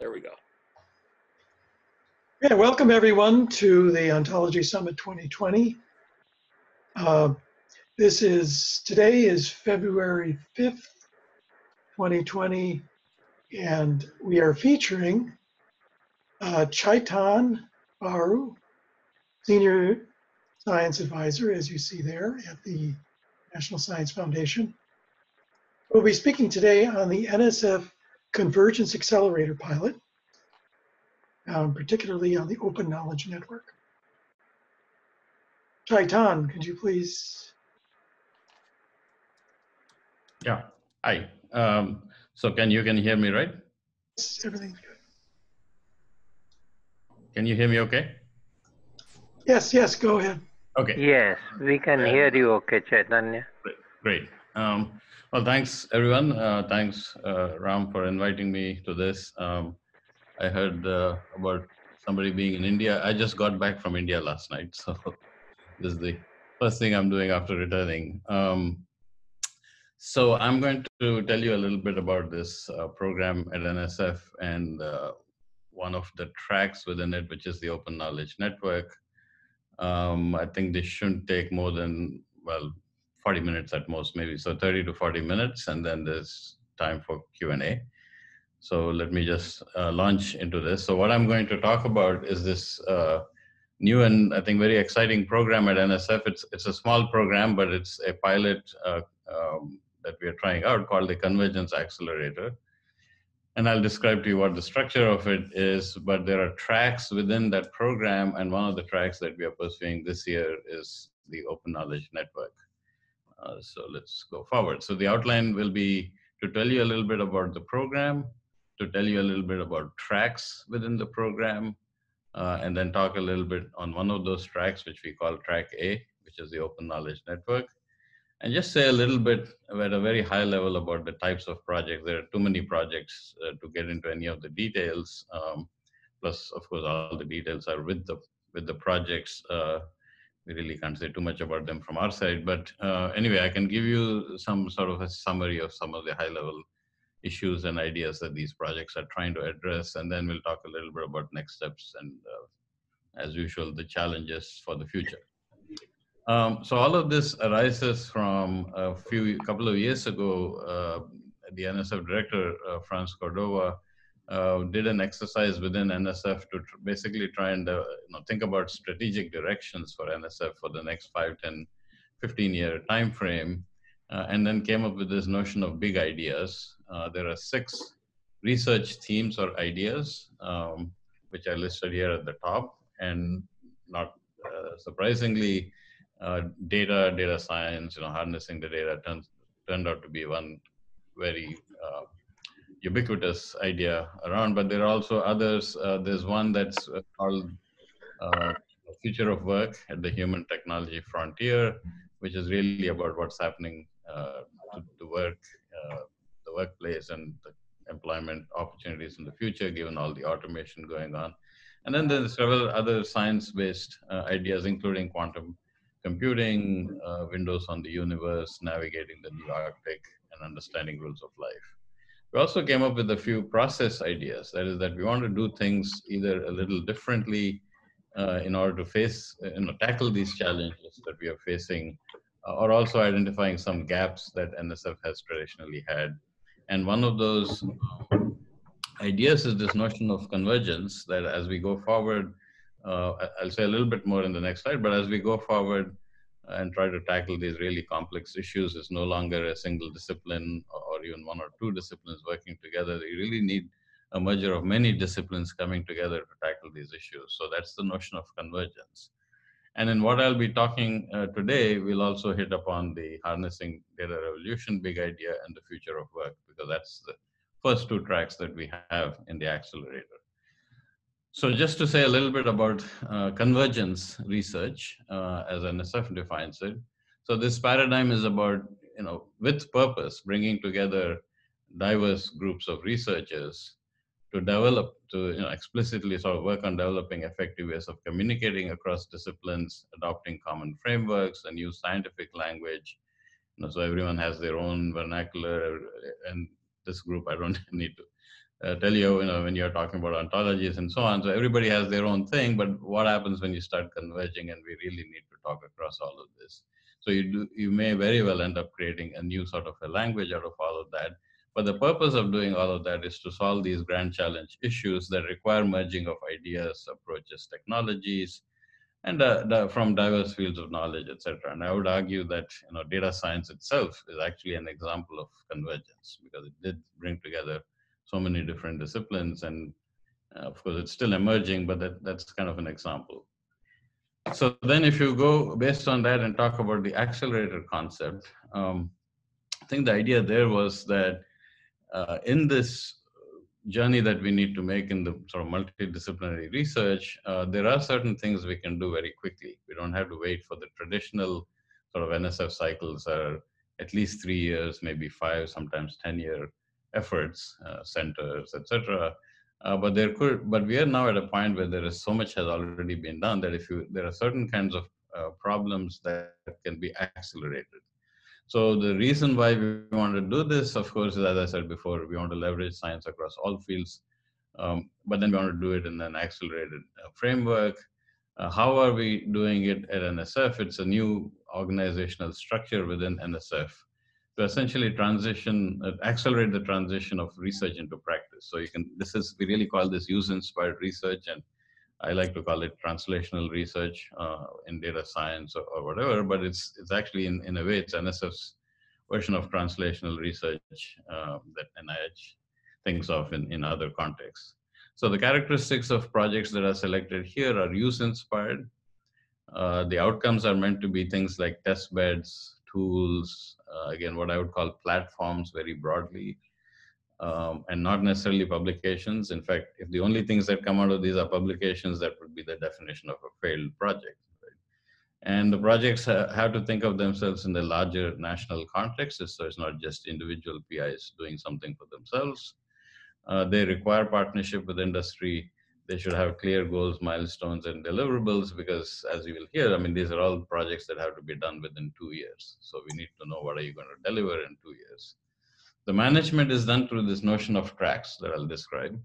There we go. Yeah, welcome everyone to the Ontology Summit 2020. Uh, this is, today is February 5th, 2020, and we are featuring uh, Chaitan Baru, Senior Science Advisor, as you see there at the National Science Foundation. We'll be speaking today on the NSF Convergence Accelerator pilot, um, particularly on the Open Knowledge Network. Chaitan, could you please? Yeah, hi. Um, so can you can hear me, right? Yes, Everything's good. Can you hear me okay? Yes, yes, go ahead. Okay, Yes, we can hear you okay, Chaitanya. great. Um, well, thanks everyone. Uh, thanks uh, Ram for inviting me to this. Um, I heard uh, about somebody being in India. I just got back from India last night, so this is the first thing I'm doing after returning. Um, so I'm going to tell you a little bit about this uh, program at NSF and uh, one of the tracks within it, which is the Open Knowledge Network. Um, I think this shouldn't take more than, well, 40 minutes at most, maybe. So 30 to 40 minutes, and then there's time for Q&A. So let me just uh, launch into this. So what I'm going to talk about is this uh, new and I think very exciting program at NSF. It's, it's a small program, but it's a pilot uh, um, that we are trying out called the Convergence Accelerator. And I'll describe to you what the structure of it is, but there are tracks within that program, and one of the tracks that we are pursuing this year is the Open Knowledge Network. Uh, so let's go forward. So the outline will be to tell you a little bit about the program, to tell you a little bit about tracks within the program, uh, and then talk a little bit on one of those tracks, which we call track A, which is the Open Knowledge Network, and just say a little bit at a very high level about the types of projects. There are too many projects uh, to get into any of the details. Um, plus, of course, all the details are with the with the projects. Uh, we really can't say too much about them from our side. But uh, anyway, I can give you some sort of a summary of some of the high level issues and ideas that these projects are trying to address. And then we'll talk a little bit about next steps and, uh, as usual, the challenges for the future. Um, so all of this arises from a few couple of years ago. Uh, the NSF director, uh, France Cordova, uh, did an exercise within NSF to tr basically try and uh, you know, think about strategic directions for NSF for the next 5, 10, 15 year time frame, uh, and then came up with this notion of big ideas. Uh, there are six research themes or ideas, um, which are listed here at the top, and not uh, surprisingly, uh, data, data science, you know, harnessing the data turns, turned out to be one very ubiquitous idea around, but there are also others. Uh, there's one that's called uh, Future of Work at the Human Technology Frontier, which is really about what's happening uh, to the work, uh, the workplace, and the employment opportunities in the future, given all the automation going on. And then there's several other science-based uh, ideas, including quantum computing, uh, windows on the universe, navigating the new Arctic, and understanding rules of life. We also came up with a few process ideas. That is that we want to do things either a little differently uh, in order to face, uh, you know, tackle these challenges that we are facing, uh, or also identifying some gaps that NSF has traditionally had. And one of those um, ideas is this notion of convergence that as we go forward, uh, I'll say a little bit more in the next slide, but as we go forward, and try to tackle these really complex issues is no longer a single discipline or even one or two disciplines working together. You really need a merger of many disciplines coming together to tackle these issues. So that's the notion of convergence. And in what I'll be talking uh, today, we'll also hit upon the harnessing data revolution big idea and the future of work, because that's the first two tracks that we have in the accelerator. So just to say a little bit about uh, convergence research, uh, as NSF defines it. So this paradigm is about, you know, with purpose, bringing together diverse groups of researchers to develop, to you know, explicitly sort of work on developing effective ways of communicating across disciplines, adopting common frameworks, and use scientific language. You know, so everyone has their own vernacular, and this group, I don't need to uh, tell you, you know, when you're talking about ontologies and so on. So everybody has their own thing, but what happens when you start converging and we really need to talk across all of this? So you do, you may very well end up creating a new sort of a language out of all of that. But the purpose of doing all of that is to solve these grand challenge issues that require merging of ideas, approaches, technologies, and uh, from diverse fields of knowledge, etc. And I would argue that you know data science itself is actually an example of convergence because it did bring together so many different disciplines, and uh, of course it's still emerging, but that, that's kind of an example. So then, if you go based on that and talk about the accelerator concept, um, I think the idea there was that uh, in this journey that we need to make in the sort of multidisciplinary research, uh, there are certain things we can do very quickly. We don't have to wait for the traditional sort of NSF cycles are at least three years, maybe five, sometimes 10 year efforts, uh, centers, etc. Uh, but there could, but we are now at a point where there is so much has already been done that if you, there are certain kinds of uh, problems that can be accelerated. So the reason why we want to do this, of course, is as I said before, we want to leverage science across all fields, um, but then we want to do it in an accelerated uh, framework. Uh, how are we doing it at NSF? It's a new organizational structure within NSF to essentially transition, uh, accelerate the transition of research into practice. So you can, this is, we really call this use-inspired research and I like to call it translational research uh, in data science or, or, whatever, but it's it's actually in, in a way it's NSF's version of translational research uh, that NIH thinks of in, in other contexts. So the characteristics of projects that are selected here are use inspired. Uh, the outcomes are meant to be things like test beds, tools, again, what I would call platforms very broadly, um, and not necessarily publications. In fact, if the only things that come out of these are publications, that would be the definition of a failed project. Right? And the projects ha have to think of themselves in the larger national context, so it's not just individual PIs doing something for themselves. Uh, they require partnership with industry. They should have clear goals, milestones, and deliverables because, as you will hear, I mean, these are all projects that have to be done within two years. So we need to know what are you going to deliver in two years. The management is done through this notion of tracks that I'll describe.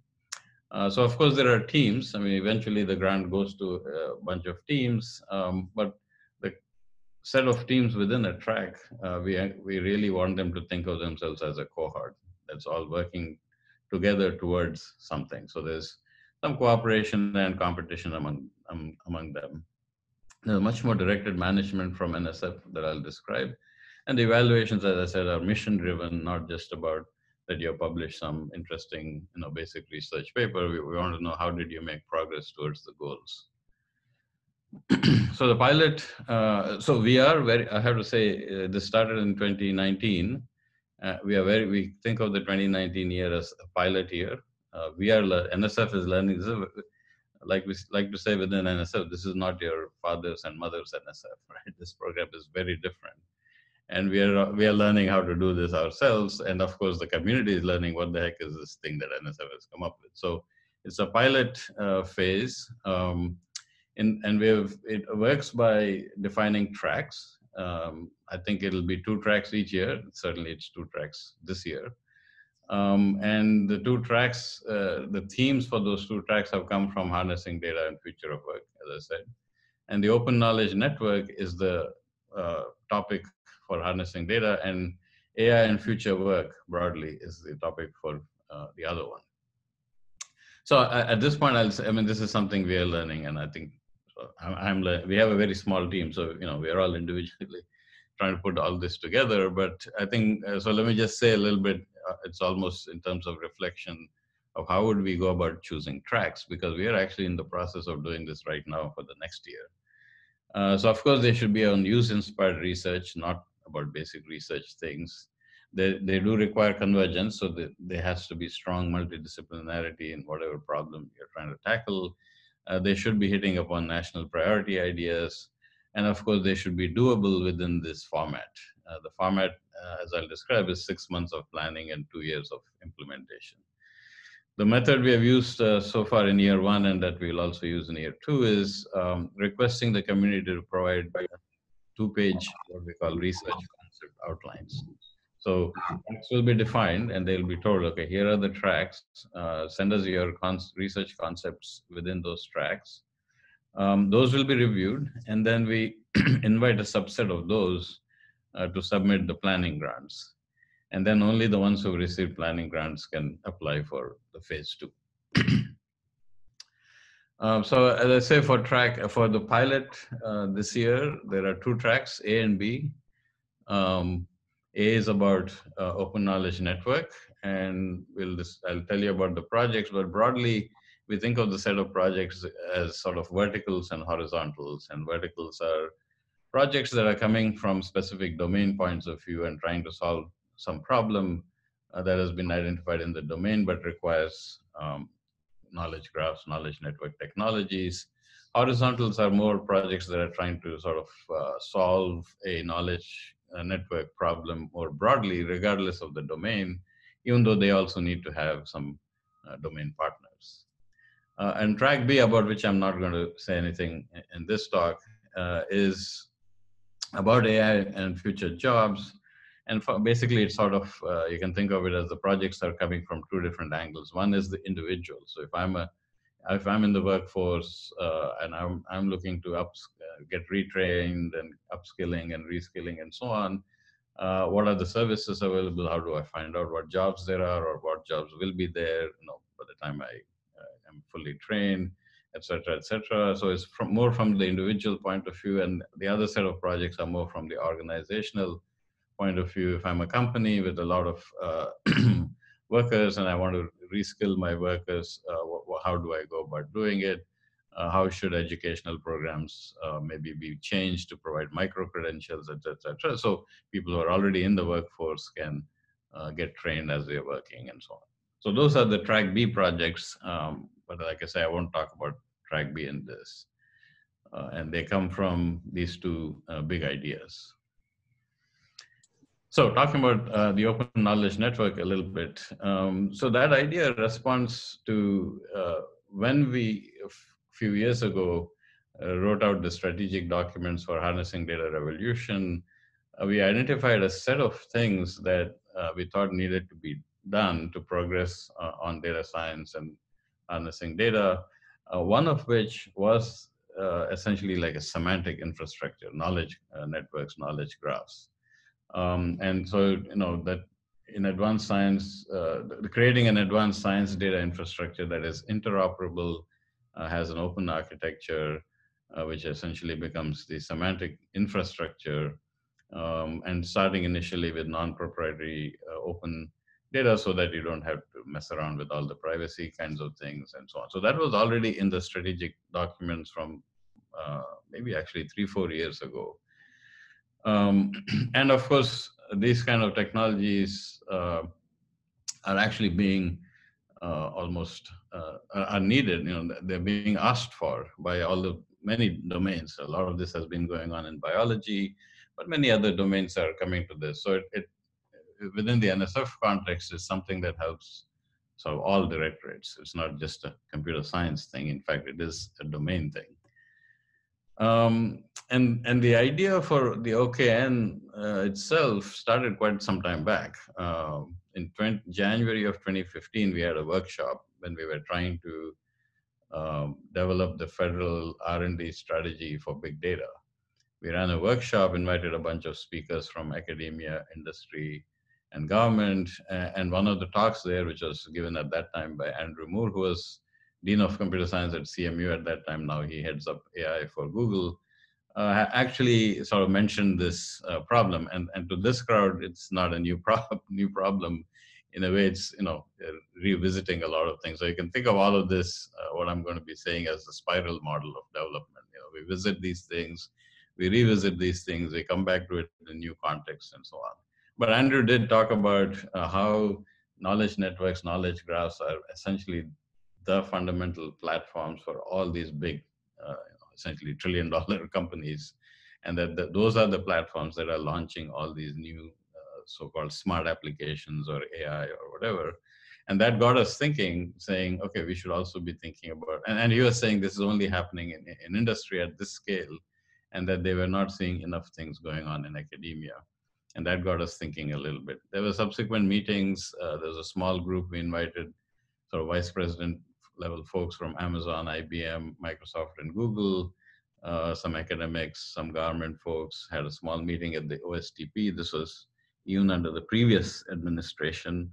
Uh, so of course there are teams. I mean, eventually the grant goes to a bunch of teams, um, but the set of teams within a track, uh, we we really want them to think of themselves as a cohort that's all working together towards something. So there's some cooperation and competition among um, among them. There's much more directed management from NSF that I'll describe. And the evaluations, as I said, are mission driven, not just about that you publish some interesting, you know, basic research paper. We, we want to know how did you make progress towards the goals. so the pilot, uh, so we are very, I have to say, uh, this started in 2019. Uh, we are very, we think of the 2019 year as a pilot year. Uh, we are, NSF is learning, this is, like we like to say within NSF, this is not your father's and mother's NSF, right? This program is very different. And we are we are learning how to do this ourselves and of course the community is learning what the heck is this thing that nsf has come up with. So it's a pilot uh, phase um, in, and we have it works by defining tracks. Um, i think it'll be two tracks each year. Certainly it's two tracks this year um, and the two tracks uh, the themes for those two tracks have come from harnessing data and future of work as i said and the open knowledge network is the uh, topic for harnessing data, and AI and future work broadly is the topic for uh, the other one. So uh, at this point, I'll say, I mean, this is something we are learning, and I think so I'm, I'm we have a very small team, so you know we are all individually trying to put all this together. But I think uh, so. Let me just say a little bit. Uh, it's almost in terms of reflection of how would we go about choosing tracks because we are actually in the process of doing this right now for the next year. Uh, so of course they should be on use inspired research, not about basic research things. They, they do require convergence, so there has to be strong multidisciplinarity in whatever problem you're trying to tackle. Uh, they should be hitting upon national priority ideas. And of course, they should be doable within this format. Uh, the format, uh, as I'll describe, is six months of planning and two years of implementation. The method we have used uh, so far in year one and that we'll also use in year two is um, requesting the community to provide two page what we call research concept outlines. So tracks will be defined and they'll be told, okay, here are the tracks. Uh, send us your research concepts within those tracks. Um, those will be reviewed and then we invite a subset of those uh, to submit the planning grants. And then only the ones who receive planning grants can apply for the phase two. Um, so as I say for track for the pilot uh, this year, there are two tracks, A and B. Um, a is about uh, open knowledge network, and we'll I'll tell you about the projects. But broadly, we think of the set of projects as sort of verticals and horizontals. And verticals are projects that are coming from specific domain points of view and trying to solve some problem uh, that has been identified in the domain, but requires um, knowledge graphs, knowledge network technologies. Horizontals are more projects that are trying to sort of uh, solve a knowledge uh, network problem more broadly, regardless of the domain, even though they also need to have some uh, domain partners. Uh, and track B, about which I'm not going to say anything in this talk, uh, is about AI and future jobs. And basically, it's sort of, uh, you can think of it as the projects are coming from two different angles. One is the individual. So if I'm a, if I'm in the workforce uh, and I'm, I'm looking to up, uh, get retrained and upskilling and reskilling and so on, uh, what are the services available? How do I find out what jobs there are or what jobs will be there? You know, by the time I am fully trained, etc., etc. So it's from, more from the individual point of view, and the other set of projects are more from the organizational point of view, if I'm a company with a lot of uh, workers and I want to reskill my workers, uh, how do I go about doing it? Uh, how should educational programs uh, maybe be changed to provide micro credentials, etc., etc. So people who are already in the workforce can uh, get trained as they're working and so on. So those are the track B projects. Um, but like I say, I won't talk about B in this. Uh, and they come from these two big ideas. So talking about uh, the open knowledge network a little bit. Um, so that idea responds to uh, when we, a few years ago, uh, wrote out the strategic documents for harnessing data revolution, uh, we identified a set of things that uh, we thought needed to be done to progress uh, on data science and harnessing data, one of which was essentially like a semantic infrastructure, knowledge networks, knowledge graphs. Um, and so, you know, that in advanced science, uh, creating an advanced science data infrastructure that is interoperable, uh, has an open architecture, uh, which essentially becomes the semantic infrastructure, um, and starting initially with non-proprietary uh, open data so that you don't have to mess around with all the privacy kinds of things and so on. So that was already in the strategic documents from uh, maybe actually three, four years ago. Um, and of course, these kind of technologies uh, are actually being uh, almost uh, are needed. You know, they're being asked for by all the many domains. A lot of this has been going on in biology, but many other domains are coming to this. So it, it within the NSF context is something that helps sort of all directorates. It's not just a computer science thing. In fact, it is a domain thing. Um, and and the idea for the OKN uh, itself started quite some time back. Uh, in 20, January of 2015, we had a workshop when we were trying to um, develop the federal R&D strategy for big data. We ran a workshop, invited a bunch of speakers from academia, industry, and government. And one of the talks there, which was given at that time by Andrew Moore, who was dean of computer science at CMU at that time. Now he heads up AI for Google. Uh, actually, sort of mentioned this uh, problem, and and to this crowd, it's not a new problem. New problem, in a way, it's you know revisiting a lot of things. So you can think of all of this, uh, what I'm going to be saying, as the spiral model of development. You know, we visit these things, we revisit these things, we come back to it in a new context, and so on. But Andrew did talk about uh, how knowledge networks, knowledge graphs are essentially the fundamental platforms for all these big, uh, essentially trillion dollar companies. And that, those are the platforms that are launching all these new uh, so-called smart applications or AI or whatever. And that got us thinking, saying, okay, we should also be thinking about, and, and he was saying this is only happening in, in industry at this scale, and that they were not seeing enough things going on in academia. And that got us thinking a little bit. There were subsequent meetings. Uh, there was a small group we invited, sort of vice president level folks from Amazon, IBM, Microsoft, and Google. Uh, some academics, some government folks had a small meeting at the OSTP. This was even under the previous administration.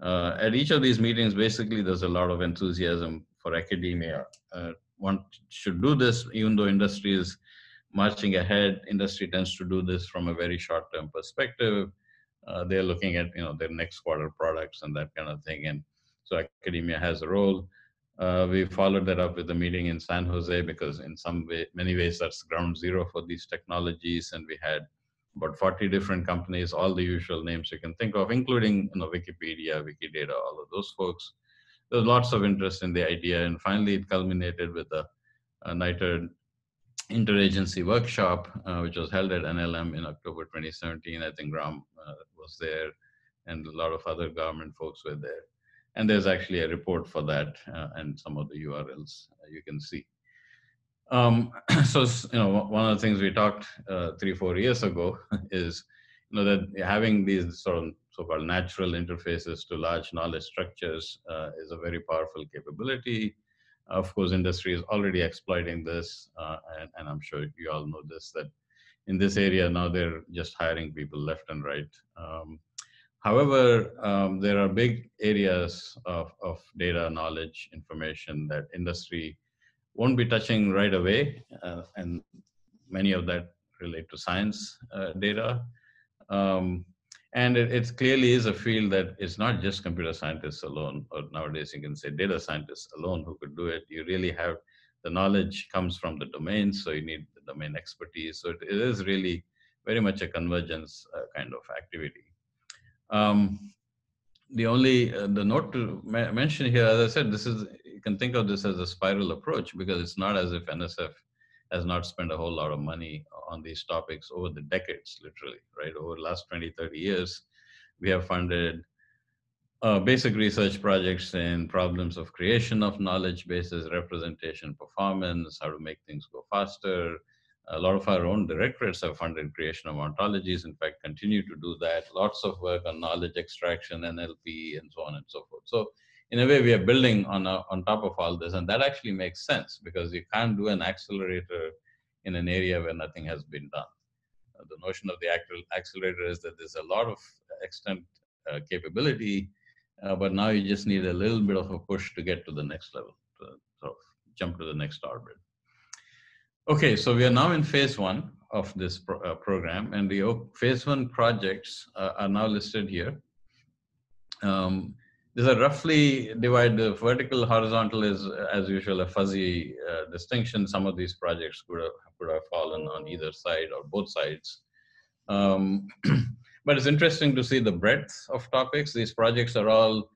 Uh, at each of these meetings, basically, there's a lot of enthusiasm for academia. Uh, one should do this, even though industry is marching ahead. Industry tends to do this from a very short-term perspective. Uh, they're looking at you know their next quarter products and that kind of thing, and so academia has a role. Uh, we followed that up with a meeting in San Jose because in some way, many ways, that's ground zero for these technologies. And we had about 40 different companies, all the usual names you can think of, including you know, Wikipedia, Wikidata, all of those folks. There's lots of interest in the idea. And finally, it culminated with a, a interagency workshop, uh, which was held at NLM in October 2017. I think Ram uh, was there and a lot of other government folks were there. And there's actually a report for that uh, and some of the URLs uh, you can see. Um, so, you know, one of the things we talked uh, three, four years ago is, you know, that having these sort of so-called natural interfaces to large knowledge structures uh, is a very powerful capability. Of course, industry is already exploiting this, uh, and, and, I'm sure you all know this, that in this area now they're just hiring people left and right. Um, However, um, there are big areas of, of data, knowledge, information that industry won't be touching right away, uh, and many of that relate to science uh, data. Um, and it, it, clearly is a field that it's not just computer scientists alone, or nowadays you can say data scientists alone who could do it. You really have the knowledge comes from the domain, so you need the domain expertise. So it, it is really very much a convergence uh, kind of activity. Um, the only uh, the note to mention here, as I said, this is you can think of this as a spiral approach because it's not as if NSF has not spent a whole lot of money on these topics over the decades, literally, right? Over the last 20, 30 years, we have funded uh, basic research projects in problems of creation of knowledge bases, representation, performance, how to make things go faster, a lot of our own directorates have funded creation of ontologies, in fact, continue to do that. Lots of work on knowledge extraction, NLP, and so on and so forth. So in a way, we are building on, a, on top of all this, and that actually makes sense because you can't do an accelerator in an area where nothing has been done. Uh, the notion of the accelerator is that there's a lot of extent uh, capability, uh, but now you just need a little bit of a push to get to the next level, to sort of jump to the next orbit. Okay, so we are now in phase one of this pro uh, program, and the phase one projects uh, are now listed here. Um, these are roughly divided. The vertical, horizontal is, as usual, a fuzzy uh, distinction. Some of these projects could have, could have fallen on either side or both sides. Um, but it's interesting to see the breadth of topics. These projects are all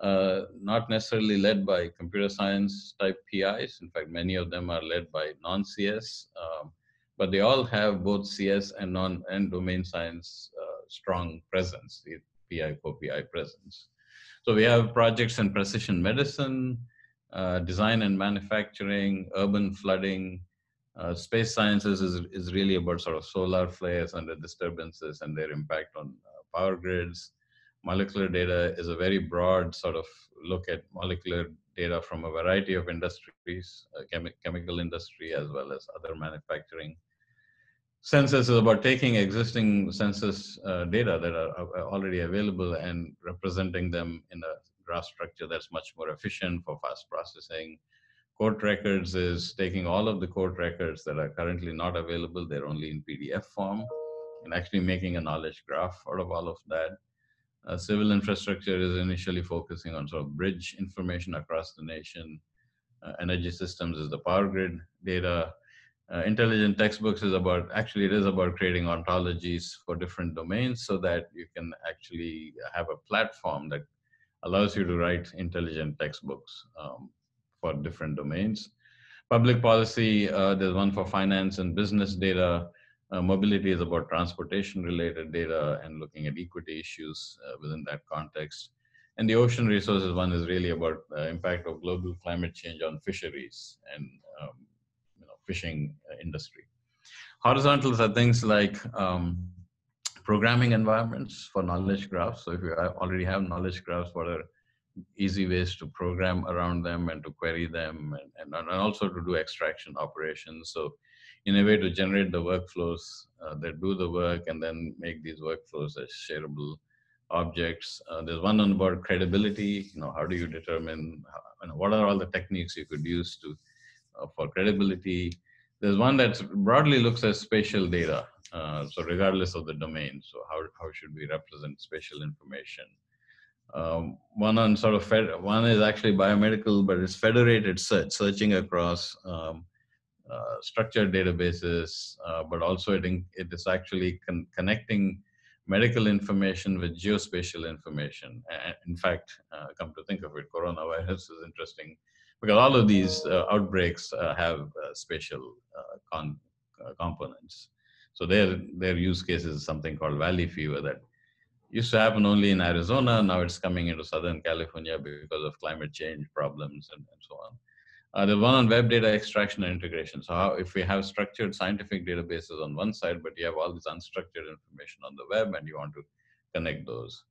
uh, not necessarily led by computer science type PIs. In fact, many of them are led by non-CS, um, but they all have both CS and non and domain science uh, strong presence, PI co-PI presence. So we have projects in precision medicine, uh, design and manufacturing, urban flooding. Uh, space sciences is, is really about sort of solar flares and the disturbances and their impact on uh, power grids molecular data is a very broad sort of look at molecular data from a variety of industries, uh, chemi chemical industry as well as other manufacturing. Census is about taking existing census uh, data that are already available and representing them in a graph structure that's much more efficient for fast processing. Court records is taking all of the court records that are currently not available, they're only in PDF form, and actually making a knowledge graph out of all of that. Uh, civil infrastructure is initially focusing on sort of bridge information across the nation. Uh, energy systems is the power grid data. Uh, intelligent textbooks is about, actually it is about creating ontologies for different domains so that you can actually have a platform that allows you to write intelligent textbooks um, for different domains. Public policy, uh, there's one for finance and business data. Uh, mobility is about transportation related data and looking at equity issues uh, within that context. And the ocean resources one is really about the impact of global climate change on fisheries and um, fishing uh, industry. Horizontals are things like um, programming environments for knowledge graphs. So if you already have knowledge graphs, what are easy ways to program around them and to query them and, and, and also to do extraction operations. So in a way to generate the workflows uh, that do the work and then make these workflows as shareable objects. Uh, there's one on about credibility. You know, how do you determine how, know, what are all the techniques you could use to uh, for credibility? There's one that broadly looks at spatial data. Uh, so regardless of the domain, so how how should we represent spatial information? Um, one on sort of fed, one is actually biomedical, but it's federated search, searching across um, uh, structured databases, uh, but also it, in, it is actually con connecting medical information with geospatial information. And in fact, uh, come to think of it, coronavirus is interesting because all of these uh, outbreaks uh, have uh, spatial con components. So their their use case is something called valley fever that used to happen only in Arizona. Now it's coming into Southern California because of climate change problems and, and so on. Uh, the one on web data extraction and integration. So how, if we have structured scientific databases on one side, but you have all this unstructured information on the web and you want to connect those.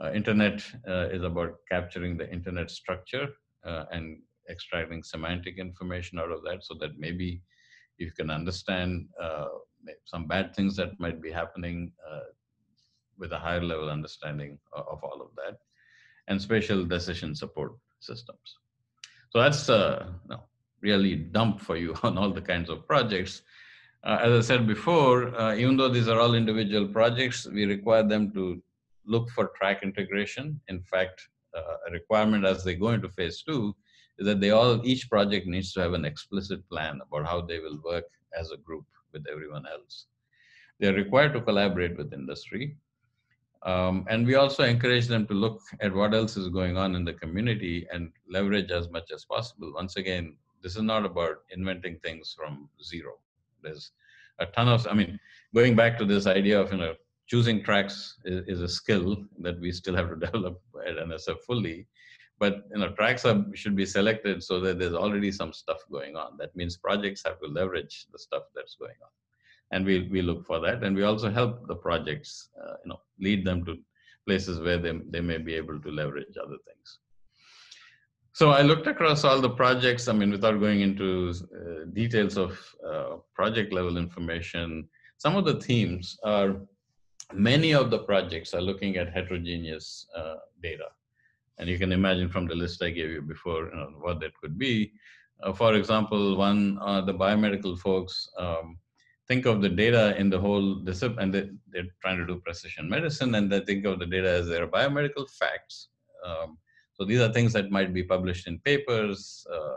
Uh, internet uh, is about capturing the internet structure uh, and extracting semantic information out of that so that maybe you can understand uh, some bad things that might be happening uh, with a higher level understanding of, of all of that and spatial decision support systems. So that's uh, no, really dump for you on all the kinds of projects. Uh, as I said before, uh, even though these are all individual projects, we require them to look for track integration. In fact, uh, a requirement as they go into phase two is that they all, each project needs to have an explicit plan about how they will work as a group with everyone else. They're required to collaborate with industry. Um, and we also encourage them to look at what else is going on in the community and leverage as much as possible. Once again, this is not about inventing things from zero. There's a ton of, I mean, going back to this idea of, you know, choosing tracks is, is a skill that we still have to develop at NSF fully. But, you know, tracks are, should be selected so that there's already some stuff going on. That means projects have to leverage the stuff that's going on. And we we look for that. And we also help the projects uh, you know lead them to places where they, they may be able to leverage other things. So i looked across all the projects. I mean without going into uh, details of uh, project level information some of the themes are many of the projects are looking at heterogeneous uh, data and you can imagine from the list i gave you before you know, what that could be uh, for example one uh, the biomedical folks um, think of the data in the whole discipline, and they, they're trying to do precision medicine, and they think of the data as their biomedical facts. Um, so these are things that might be published in papers uh,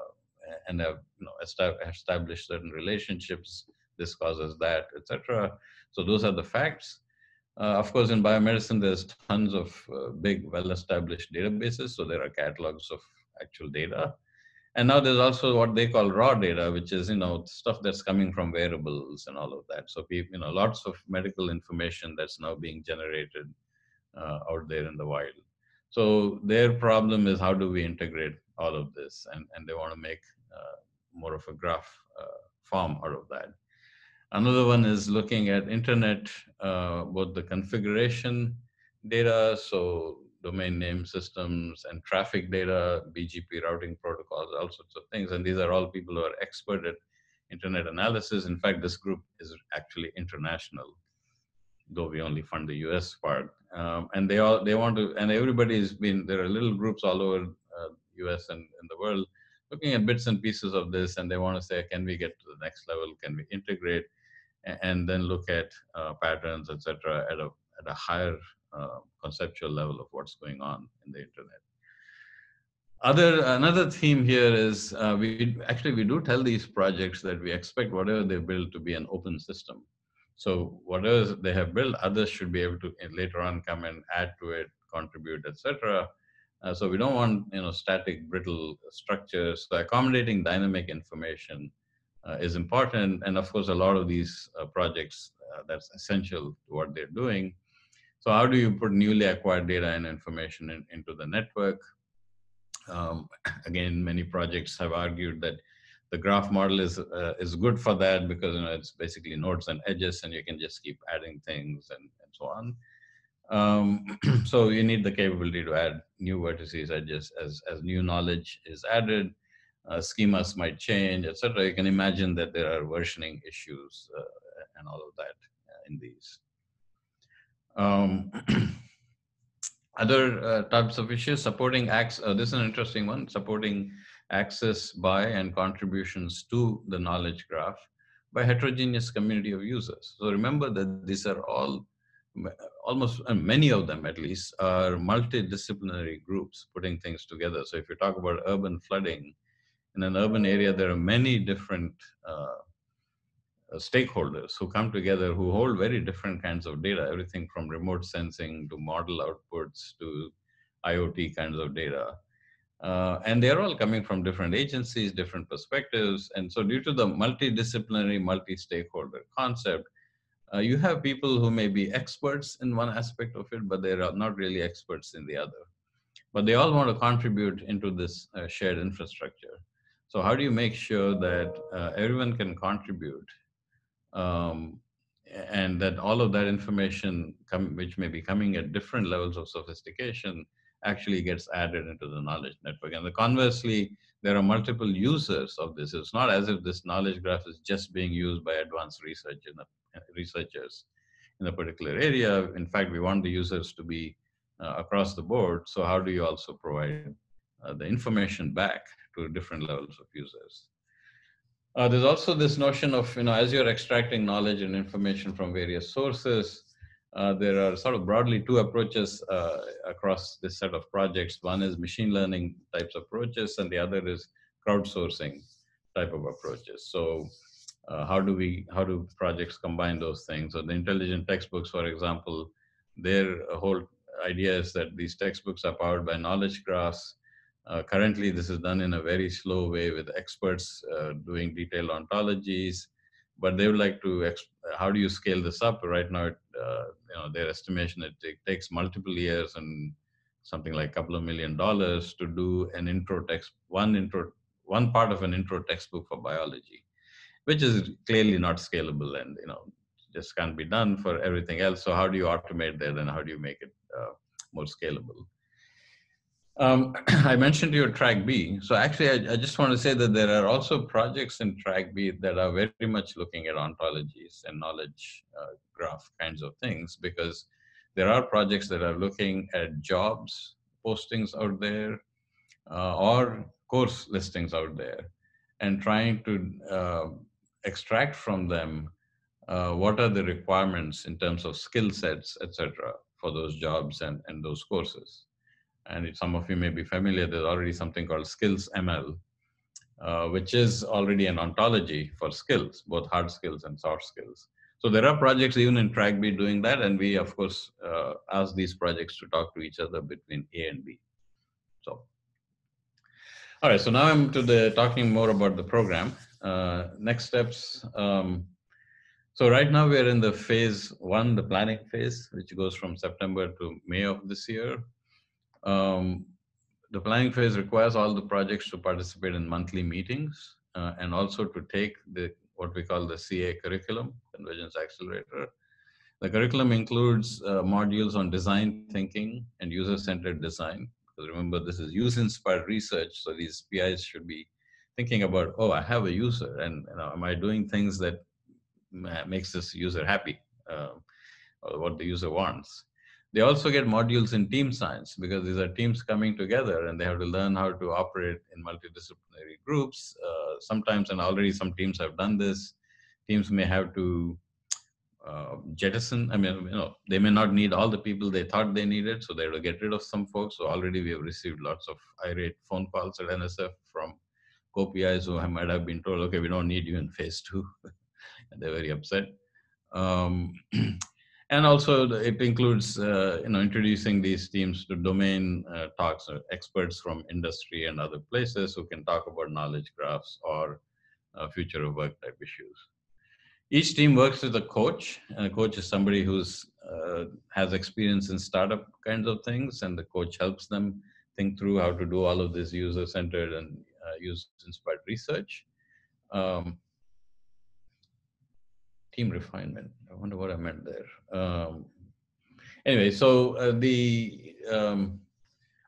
and have you know, established certain relationships. This causes that, etc. So those are the facts. Uh, of course, in biomedicine, there's tons of uh, big, well-established databases. So there are catalogs of actual data. And now there's also what they call raw data, which is you know stuff that's coming from wearables and all of that. So you know, lots of medical information that's now being generated uh, out there in the wild. So their problem is how do we integrate all of this, and and they want to make uh, more of a graph uh, form out of that. Another one is looking at internet, uh, both the configuration data, so domain name systems and traffic data, BGP routing protocols, all sorts of things. And these are all people who are expert at internet analysis. In fact, this group is actually international, though we only fund the US part. Um, and they all they want to, and everybody's been there are little groups all over uh, US and in the world looking at bits and pieces of this, and they want to say, can we get to the next level? Can we integrate? And then look at uh, patterns, etc., at a at a higher uh, conceptual level of what's going on in the internet. Other another theme here is uh, we actually we do tell these projects that we expect whatever they build to be an open system. So whatever they have built, others should be able to later on come and add to it, contribute, etc. Uh, so we don't want you know static, brittle structures. So accommodating dynamic information is important, and of course, a lot of these uh, projects uh, that's essential to what they're doing. So how do you put newly acquired data and information in, into the network? Um, again, many projects have argued that the graph model is uh, is good for that because you know it's basically nodes and edges, and you can just keep adding things and, and so on. Um, so you need the capability to add new vertices edges as as new knowledge is added. Uh, schemas might change, etc. You can imagine that there are versioning issues uh, and all of that uh, in these. Um, other uh, types of issues supporting access Uh, this is an interesting one. Supporting access by and contributions to the knowledge graph by heterogeneous community of users. So remember that these are all almost uh, many of them at least are multidisciplinary groups putting things together. So if you talk about urban flooding, in an urban area, there are many different uh, uh, stakeholders who come together who hold very different kinds of data, everything from remote sensing to model outputs to IoT kinds of data. Uh, and they're all coming from different agencies, different perspectives. And so due to the multidisciplinary, multi-stakeholder concept, uh, you have people who may be experts in one aspect of it, but they're not really experts in the other. But they all want to contribute into this uh, shared infrastructure. So how do you make sure that uh, everyone can contribute um, and that all of that information, come, which may be coming at different levels of sophistication, actually gets added into the knowledge network. And the conversely, there are multiple users of this. It's not as if this knowledge graph is just being used by advanced research in a, researchers in a particular area. In fact, we want the users to be uh, across the board. So how do you also provide uh, the information back to different levels of users? Uh, there's also this notion of, you know, as you're extracting knowledge and information from various sources, uh, there are sort of broadly two approaches uh, across this set of projects. One is machine learning types of approaches, and the other is crowdsourcing type of approaches. So, uh, how do we, how do projects combine those things? So, the intelligent textbooks, for example, their whole idea is that these textbooks are powered by knowledge graphs uh, currently, this is done in a very slow way with experts uh, doing detailed ontologies, but they would like to, how do you scale this up? Right now, it, uh, you know, their estimation, it, it, takes multiple years and something like a couple of million dollars to do an intro text, one intro, one part of an intro textbook for biology, which is clearly not scalable and, you know, just can't be done for everything else. So how do you automate that and how do you make it uh, more scalable? Um, I mentioned your track B. So actually, I, I, just want to say that there are also projects in track B that are very much looking at ontologies and knowledge uh, graph kinds of things because there are projects that are looking at jobs postings out there uh, or course listings out there and trying to uh, extract from them uh, what are the requirements in terms of skill sets, etc., for those jobs and, and those courses and some of you may be familiar, there's already something called Skills ML, uh, which is already an ontology for skills, both hard skills and soft skills. So there are projects even in track B doing that, and we of course uh, ask these projects to talk to each other between A and B. So, all right. So now I'm to the talking more about the program. Uh, next steps. Um, so right now we're in the phase one, the planning phase, which goes from September to May of this year. Um, the planning phase requires all the projects to participate in monthly meetings uh, and also to take the what we call the CA curriculum, Convergence Accelerator. The curriculum includes uh, modules on design thinking and user-centered design. Because remember, this is user-inspired research, so these PIs should be thinking about, oh, I have a user, and you know, am I doing things that makes this user happy, uh, or what the user wants. They also get modules in team science because these are teams coming together and they have to learn how to operate in multidisciplinary groups. Uh, sometimes, and already some teams have done this, teams may have to uh, jettison. I mean, you know, they may not need all the people they thought they needed, so they to get rid of some folks. So already we have received lots of irate phone calls at NSF from co-PIs who might have been told, okay, we don't need you in phase two. and they're very upset. Um, and also it includes uh, you know introducing these teams to domain uh, talks or experts from industry and other places who can talk about knowledge graphs or uh, future of work type issues. Each team works with a coach. And a coach is somebody who's uh, has experience in startup kinds of things and the coach helps them think through how to do all of this user centered and uh, user inspired research. Um, team refinement. I wonder what I meant there. Um, anyway, so uh, the um,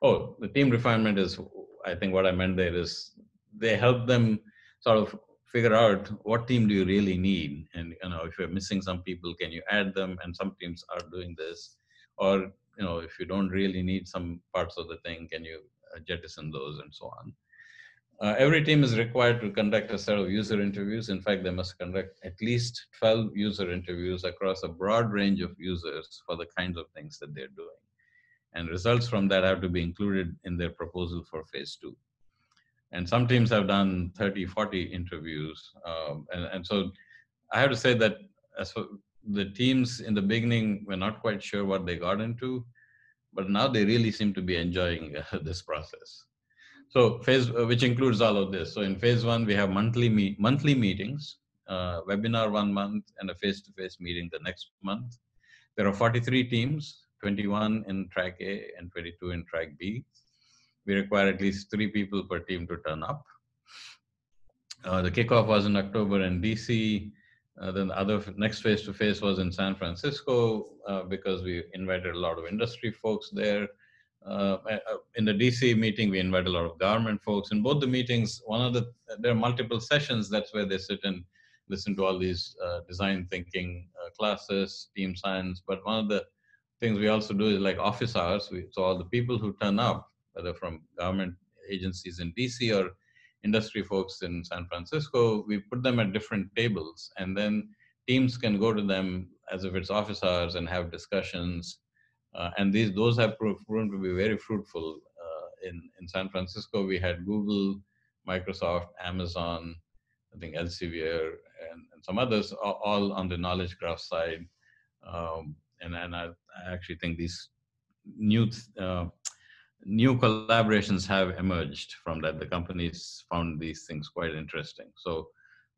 oh, the team refinement is, I think, what I meant there is they help them sort of figure out what team do you really need, and you know, if you're missing some people, can you add them? And some teams are doing this, or you know, if you don't really need some parts of the thing, can you uh, jettison those and so on. Uh, every team is required to conduct a set of user interviews. In fact, they must conduct at least 12 user interviews across a broad range of users for the kinds of things that they're doing. And results from that have to be included in their proposal for phase two. And some teams have done 30, 40 interviews. Um, and, and so I have to say that as for the teams in the beginning were not quite sure what they got into, but now they really seem to be enjoying uh, this process. So phase, uh, which includes all of this. So in phase one, we have monthly meet, monthly meetings, uh, webinar one month, and a face-to-face meeting the next month. There are 43 teams, 21 in track A and 22 in track B. We require at least three people per team to turn up. Uh, the kickoff was in October in DC. Uh, then the other next face to face was in San Francisco uh, because we invited a lot of industry folks there. Uh, uh, in the DC meeting, we invite a lot of government folks. In both the meetings, one of the there are multiple sessions. That's where they sit and listen to all these uh, design thinking uh, classes, team science. But one of the things we also do is like office hours. We, so all the people who turn up, whether from government agencies in DC or industry folks in San Francisco, we put them at different tables, and then teams can go to them as if it's office hours and have discussions uh, and these those have proven to be very fruitful. Uh, in in San Francisco, we had Google, Microsoft, Amazon, I think Elsevier, and, and some others, all on the knowledge graph side. Um, and and I, I, actually think these new uh, new collaborations have emerged from that. The companies found these things quite interesting. So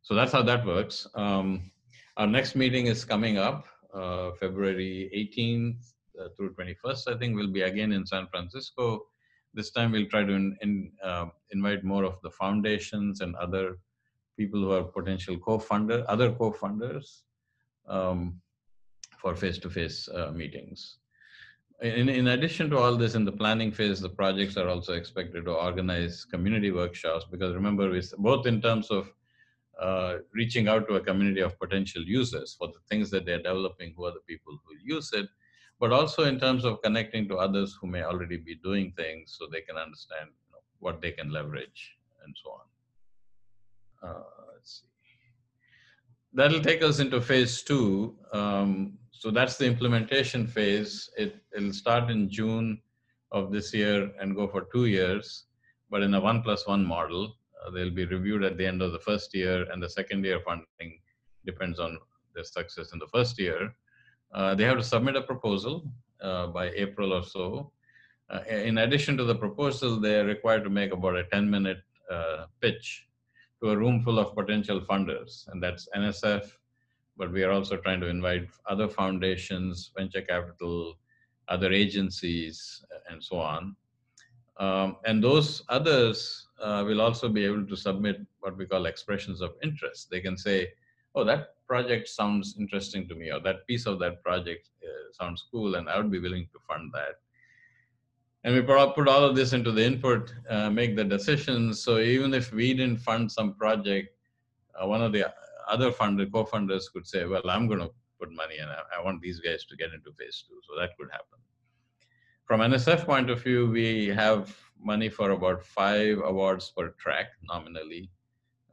so that's how that works. Um, our next meeting is coming up uh, February 18th uh, through 21st, I think we'll be again in San Francisco. This time we'll try to in, in, uh, invite more of the foundations and other people who are potential co-funder, other co-funders um, for face-to-face uh, meetings. In, in addition to all this, in the planning phase, the projects are also expected to organize community workshops because remember, we, both in terms of uh, reaching out to a community of potential users for the things that they're developing, who are the people who use it, but also in terms of connecting to others who may already be doing things so they can understand you know, what they can leverage and so on. Uh, let's see. That'll take us into phase two. Um, so that's the implementation phase. It, it'll start in June of this year and go for two years, but in a one plus one model. Uh, they'll be reviewed at the end of the first year, and the second year funding depends on their success in the first year. Uh, they have to submit a proposal uh, by April or so. Uh, in addition to the proposal, they are required to make about a 10 minute pitch to a room full of potential funders, and that's NSF, but we are also trying to invite other foundations, venture capital, other agencies, and so on. Um, and those others uh, will also be able to submit what we call expressions of interest. They can say, oh, that project sounds interesting to me, or that piece of that project uh, sounds cool, and I would be willing to fund that. And we put all of this into the input, uh, make the decisions. So even if we didn't fund some project, uh, one of the other funder, co-funders could say, well, I'm going to put money and I, I want these guys to get into phase two. So that could happen. From NSF point of view, we have money for about five awards per track nominally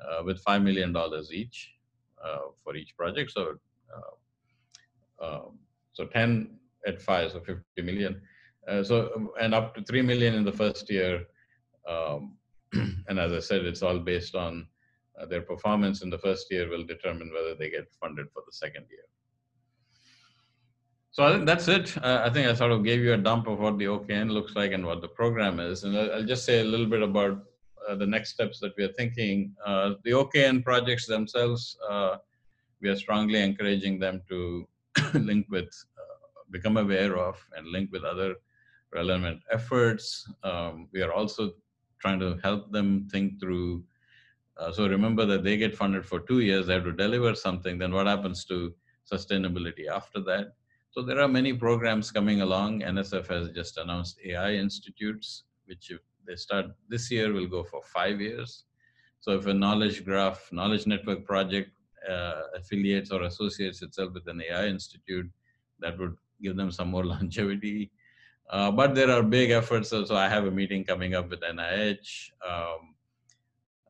uh, with $5 million each. Uh, for each project. So, uh, um, so 10 at five, so 50 million. Uh, so, and up to 3 million in the first year. Um, and as I said, it's all based on their performance in the first year will determine whether they get funded for the second year. So I think that's it. Uh, I think I sort of gave you a dump of what the OKN looks like and what the program is. And I'll, I'll just say a little bit about the next steps that we are thinking. Uh, the OKN projects themselves, uh, we are strongly encouraging them to link with, uh, become aware of, and link with other relevant efforts. Um, we are also trying to help them think through Uh, so remember that they get funded for two years, they have to deliver something, then what happens to sustainability after that? So there are many programs coming along. NSF has just announced AI institutes, which if they start this year will go for five years. So if a knowledge graph, knowledge network project uh, affiliates or associates itself with an AI institute, that would give them some more longevity. Uh, but there are big efforts. So I have a meeting coming up with NIH. Um,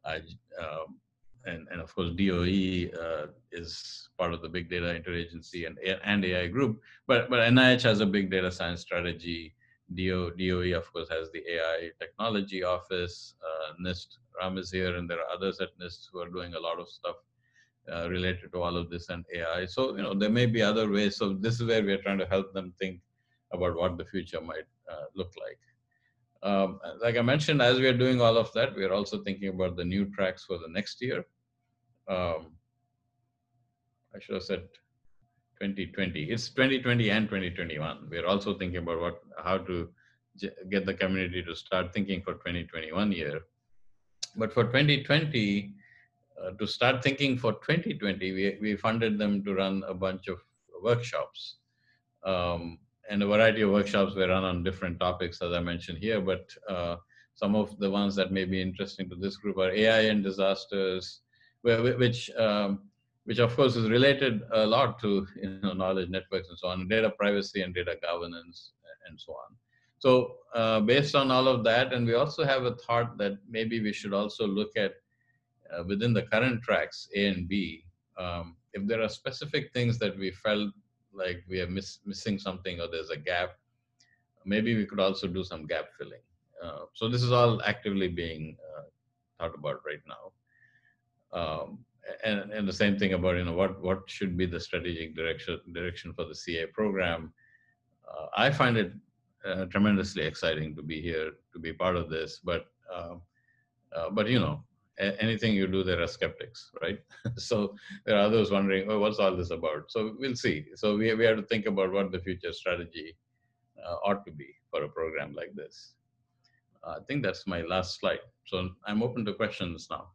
I, um, and, and of course DOE uh, is part of the big data interagency and, and AI group, but, but NIH has a big data science strategy. DO, DOE of course has the AI technology office, uh, NIST, Ram is here and there are others at NIST who are doing a lot of stuff uh, related to all of this and AI. So, you know, there may be other ways. So this is where we are trying to help them think about what the future might uh, look like. Um, like I mentioned, as we are doing all of that, we are also thinking about the new tracks for the next year. Um, I should have said 2020. It's 2020 and 2021. We are also thinking about what how to get the community to start thinking for 2021 year. But for 2020, uh, to start thinking for 2020, we, we funded them to run a bunch of workshops. Um, and a variety of workshops were run on different topics, as I mentioned here. But uh, some of the ones that may be interesting to this group are AI and disasters, which um, which of course is related a lot to you know, knowledge networks and so on, data privacy and data governance and so on. So uh, based on all of that, and we also have a thought that maybe we should also look at uh, within the current tracks A and B, um, if there are specific things that we felt like we are miss, missing something or there's a gap, maybe we could also do some gap filling. Uh, so this is all actively being uh, thought about right now. Um, and, and the same thing about you know what what should be the strategic direction direction for the CA program. Uh, I find it uh, tremendously exciting to be here to be part of this, but um, uh, but you know anything you do, there are skeptics, right? so there are others wondering, oh, what's all this about? So we'll see. So we, we have to think about what the future strategy uh, ought to be for a program like this. I think that's my last slide. So I'm open to questions now.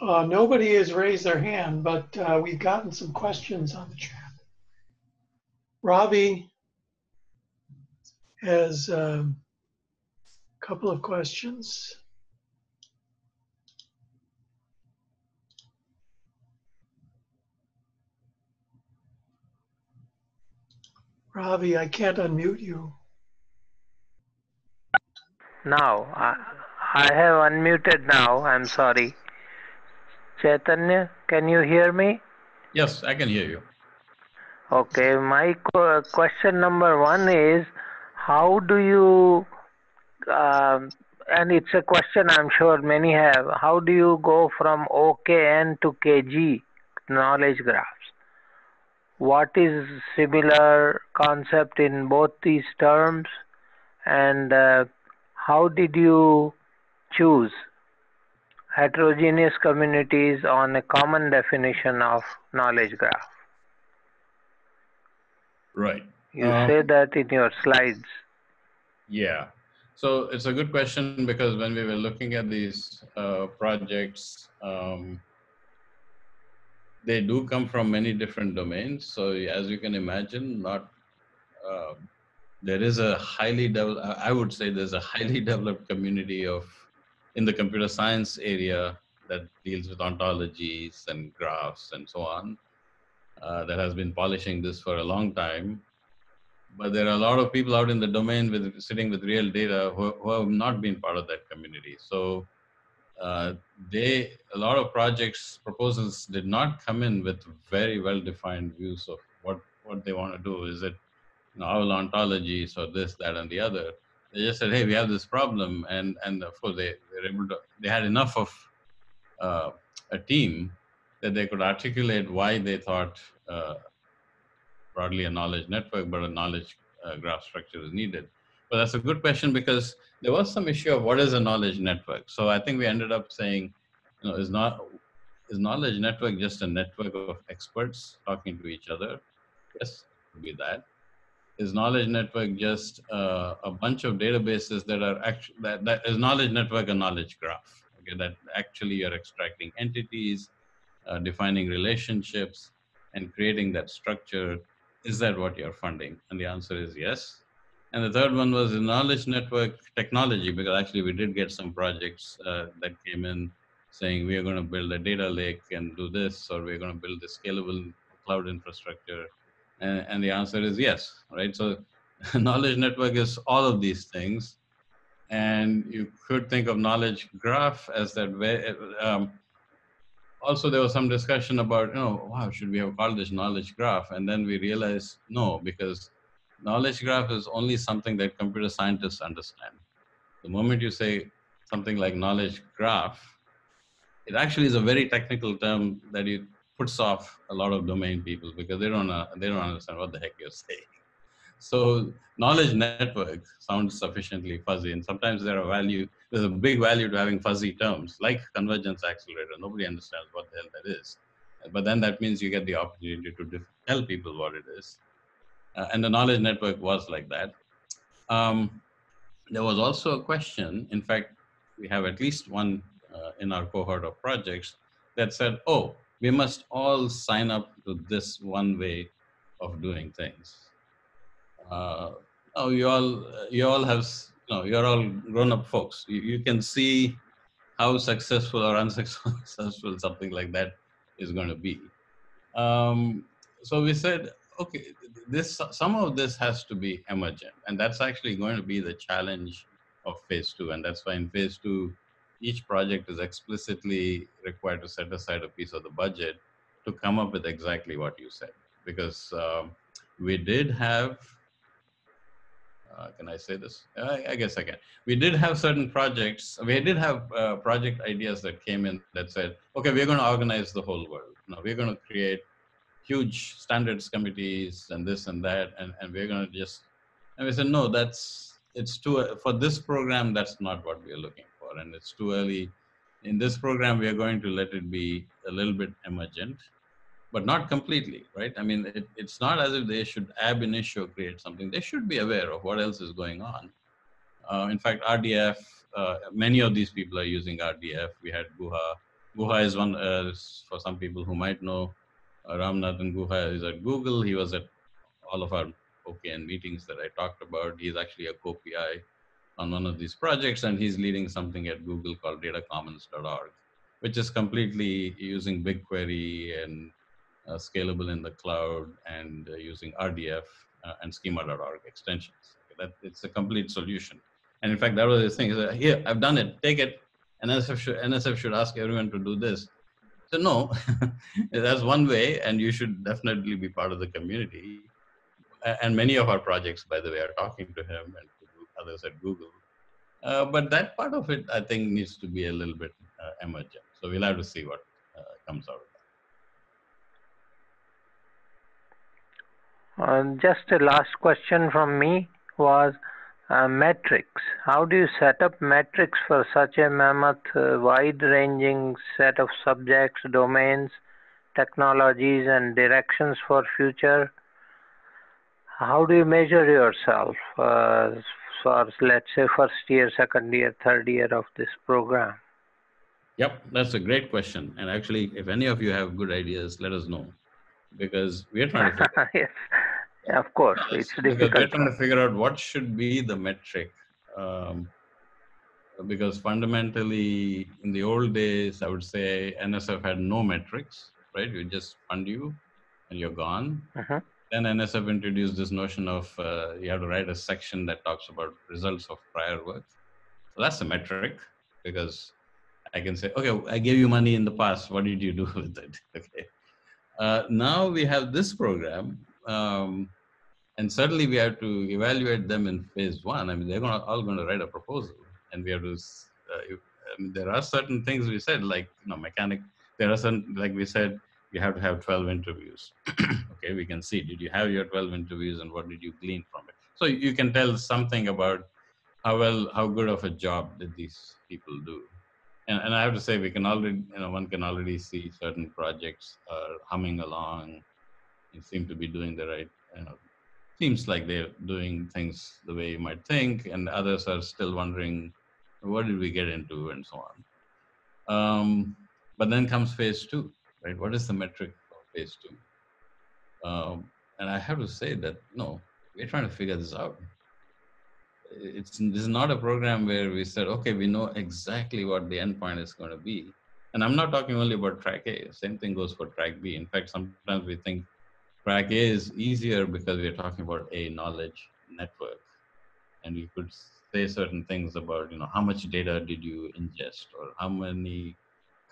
Uh, nobody has raised their hand, but uh, we've gotten some questions on the chat. Ravi has um, a couple of questions. Ravi, I can't unmute you. Now, I, I have unmuted now. I'm sorry. Chaitanya, can you hear me? Yes, I can hear you. Okay, my question number one is how do you um, and it's a question i'm sure many have how do you go from okn to kg knowledge graphs what is similar concept in both these terms and uh, how did you choose heterogeneous communities on a common definition of knowledge graph right you uh, say that in your slides. Yeah. So it's a good question because when we were looking at these uh, projects, um, they do come from many different domains. So as you can imagine, not uh, there is a highly developed. I would say there's a highly developed community of in the computer science area that deals with ontologies and graphs and so on. Uh, that has been polishing this for a long time but there are a lot of people out in the domain with sitting with real data who, who have not been part of that community. So uh, they a lot of projects proposals did not come in with very well defined views of what what they want to do. Is it you know, owl ontologies or this, that, and the other? They just said, hey, we have this problem, and and of course they were able to. They had enough of uh, a team that they could articulate why they thought uh, broadly a knowledge network, but a knowledge uh, graph structure is needed. But that's a good question because there was some issue of what is a knowledge network. So I think we ended up saying, you know, is not is knowledge network just a network of experts talking to each other? Yes, could be that. Is knowledge network just uh, a bunch of databases that are actually that, that is knowledge network a knowledge graph okay that actually you're extracting entities uh, defining relationships and creating that structure. Is that what you're funding? And the answer is yes. And the third one was the knowledge network technology because actually we did get some projects uh, that came in saying we are going to build a data lake and do this or we're going to build a scalable cloud infrastructure and, and the answer is yes, right? So knowledge network is all of these things. And you could think of knowledge graph as that way. Um, also, there was some discussion about, you know, wow, should we have called this knowledge graph? And then we realized no, because knowledge graph is only something that computer scientists understand. The moment you say something like knowledge graph, it actually is a very technical term that you puts off a lot of domain people because they don't uh, they don't understand what the heck you're saying. So knowledge network sounds sufficiently fuzzy, and sometimes there are value. There's a big value to having fuzzy terms like convergence accelerator. Nobody understands what the hell that is, but then that means you get the opportunity to tell people what it is. Uh, and the knowledge network was like that. Um, there was also a question. In fact, we have at least one uh, in our cohort of projects that said, "Oh, we must all sign up to this one way of doing things. Uh, oh, you all, you all have, you know, you're all grown-up folks. You, you can see how successful or unsuccessful something like that is going to be. Um, so we said, okay, this some of this has to be emergent, and that's actually going to be the challenge of phase two, and that's why in phase two each project is explicitly required to set aside a piece of the budget to come up with exactly what you said. Because um, we did have, uh, can I say this? I, I, guess I can. We did have certain projects, we did have uh, project ideas that came in that said, okay, we're going to organize the whole world. Now we're going to create huge standards committees and this and that, and, and we're going to just, and we said, no, that's, it's too, for this program, that's not what we're looking and it's too early. In this program, we are going to let it be a little bit emergent, but not completely, right? I mean, it, it's not as if they should ab initio create something. They should be aware of what else is going on. Uh, in fact, RDF, uh, many of these people are using RDF. We had Guha. Guha is one, uh, for some people who might know, uh, Ramanathan Guha is at Google. He was at all of our OKN meetings that I talked about. He's actually a co-PI on one of these projects, and he's leading something at Google called datacommons.org, which is completely using BigQuery and uh, scalable in the cloud and uh, using RDF uh, and schema.org extensions. That it's a complete solution. And in fact, that was the thing. Here, I've done it. Take it. NSF should, NSF should ask everyone to do this. So no, that's one way, and you should definitely be part of the community. And many of our projects, by the way, are talking to him and others at Google. Uh, but that part of it, I think, needs to be a little bit uh, emergent. So we'll have to see what uh, comes out of that. Uh, just a last question from me was uh, metrics. How do you set up metrics for such a mammoth, uh, wide-ranging set of subjects, domains, technologies, and directions for future? How do you measure yourself for let's say first year, second year, third year of this program? Yep, that's a great question. And actually, if any of you have good ideas, let us know because we're trying to. Figure yes, yeah, of course, it's difficult. We're trying to figure out what should be the metric. Um, because fundamentally, in the old days, I would say NSF had no metrics, right? You just fund you and you're gone. Uh-huh. NSF introduced this notion of uh, you have to write a section that talks about results of prior work. So that's a metric because I can say, okay, I gave you money in the past. What did you do with it? Okay. Uh, now we have this program, um, and certainly we have to evaluate them in phase one. I mean, they're gonna, all going to write a proposal, and we have to. Uh, I mean, there are certain things we said, like you know, mechanic. There are some, like we said, you have to have 12 interviews. okay, we can see, did you have your 12 interviews and what did you glean from it? So you can tell something about how well, how good of a job did these people do. And, and I have to say, we can already, you know, one can already see certain projects are humming along and seem to be doing the right, you know, seems like they're doing things the way you might think, and others are still wondering, what did we get into, and so on. Um, but then comes phase two, right? What is the metric of phase two? Um, and I have to say that no, we're trying to figure this out. It's this is not a program where we said, okay, we know exactly what the endpoint is going to be. And I'm not talking only about track A. Same thing goes for track B. In fact, sometimes we think track A is easier because we're talking about a knowledge network, and you could say certain things about, you know, how much data did you ingest, or how many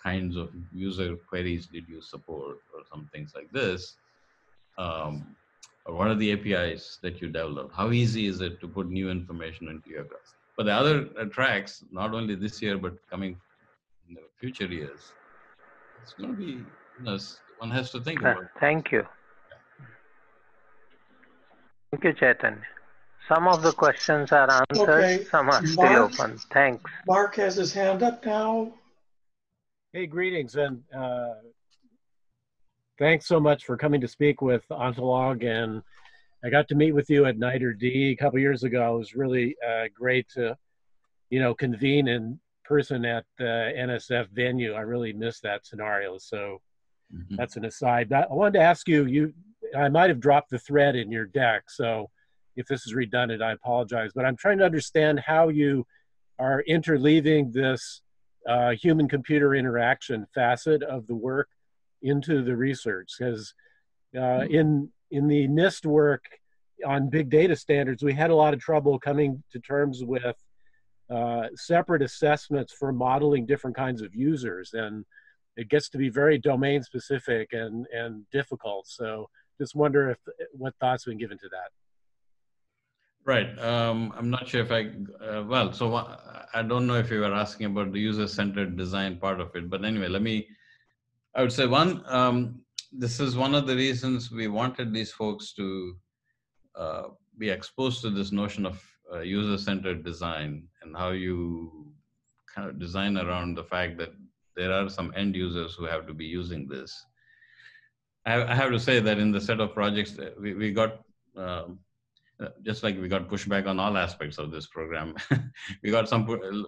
kinds of user queries did you support, or some things like this. Um, or what are the APIs that you develop? How easy is it to put new information into your graph? But the other uh, tracks, not only this year, but coming in the future years, it's going to be, you know, one has to think Uh, about. Thank you. Thank you, chetan Some of the questions are answered, Okay, some are still open. Thanks. Mark has his hand up now. Hey, greetings, and uh, thanks so much for coming to speak with Ontolog. And I got to meet with you at NITRD a couple years ago. It was really uh, great to, you know, convene in person at the NSF venue. I really missed that scenario. So Mhm. that's an aside. But I wanted to ask you, you, I might have dropped the thread in your deck. So if this is redundant, I apologize. But I'm trying to understand how you are interleaving this uh, human computer interaction facet of the work into the research because uh, in in the NIST work on big data standards, we had a lot of trouble coming to terms with uh, separate assessments for modeling different kinds of users, and it gets to be very domain specific and and difficult. So, just wonder if what thoughts have been given to that. Right. Um, I'm not sure if I, uh, well, so I don't know if you were asking about the user centered design part of it, but anyway, let me, I would say one, um, this is one of the reasons we wanted these folks to uh, be exposed to this notion of uh, user centered design and how you kind of design around the fact that there are some end users who have to be using this. I, I have to say that in the set of projects we, we got, uh, just like we got pushback on all aspects of this program, we got some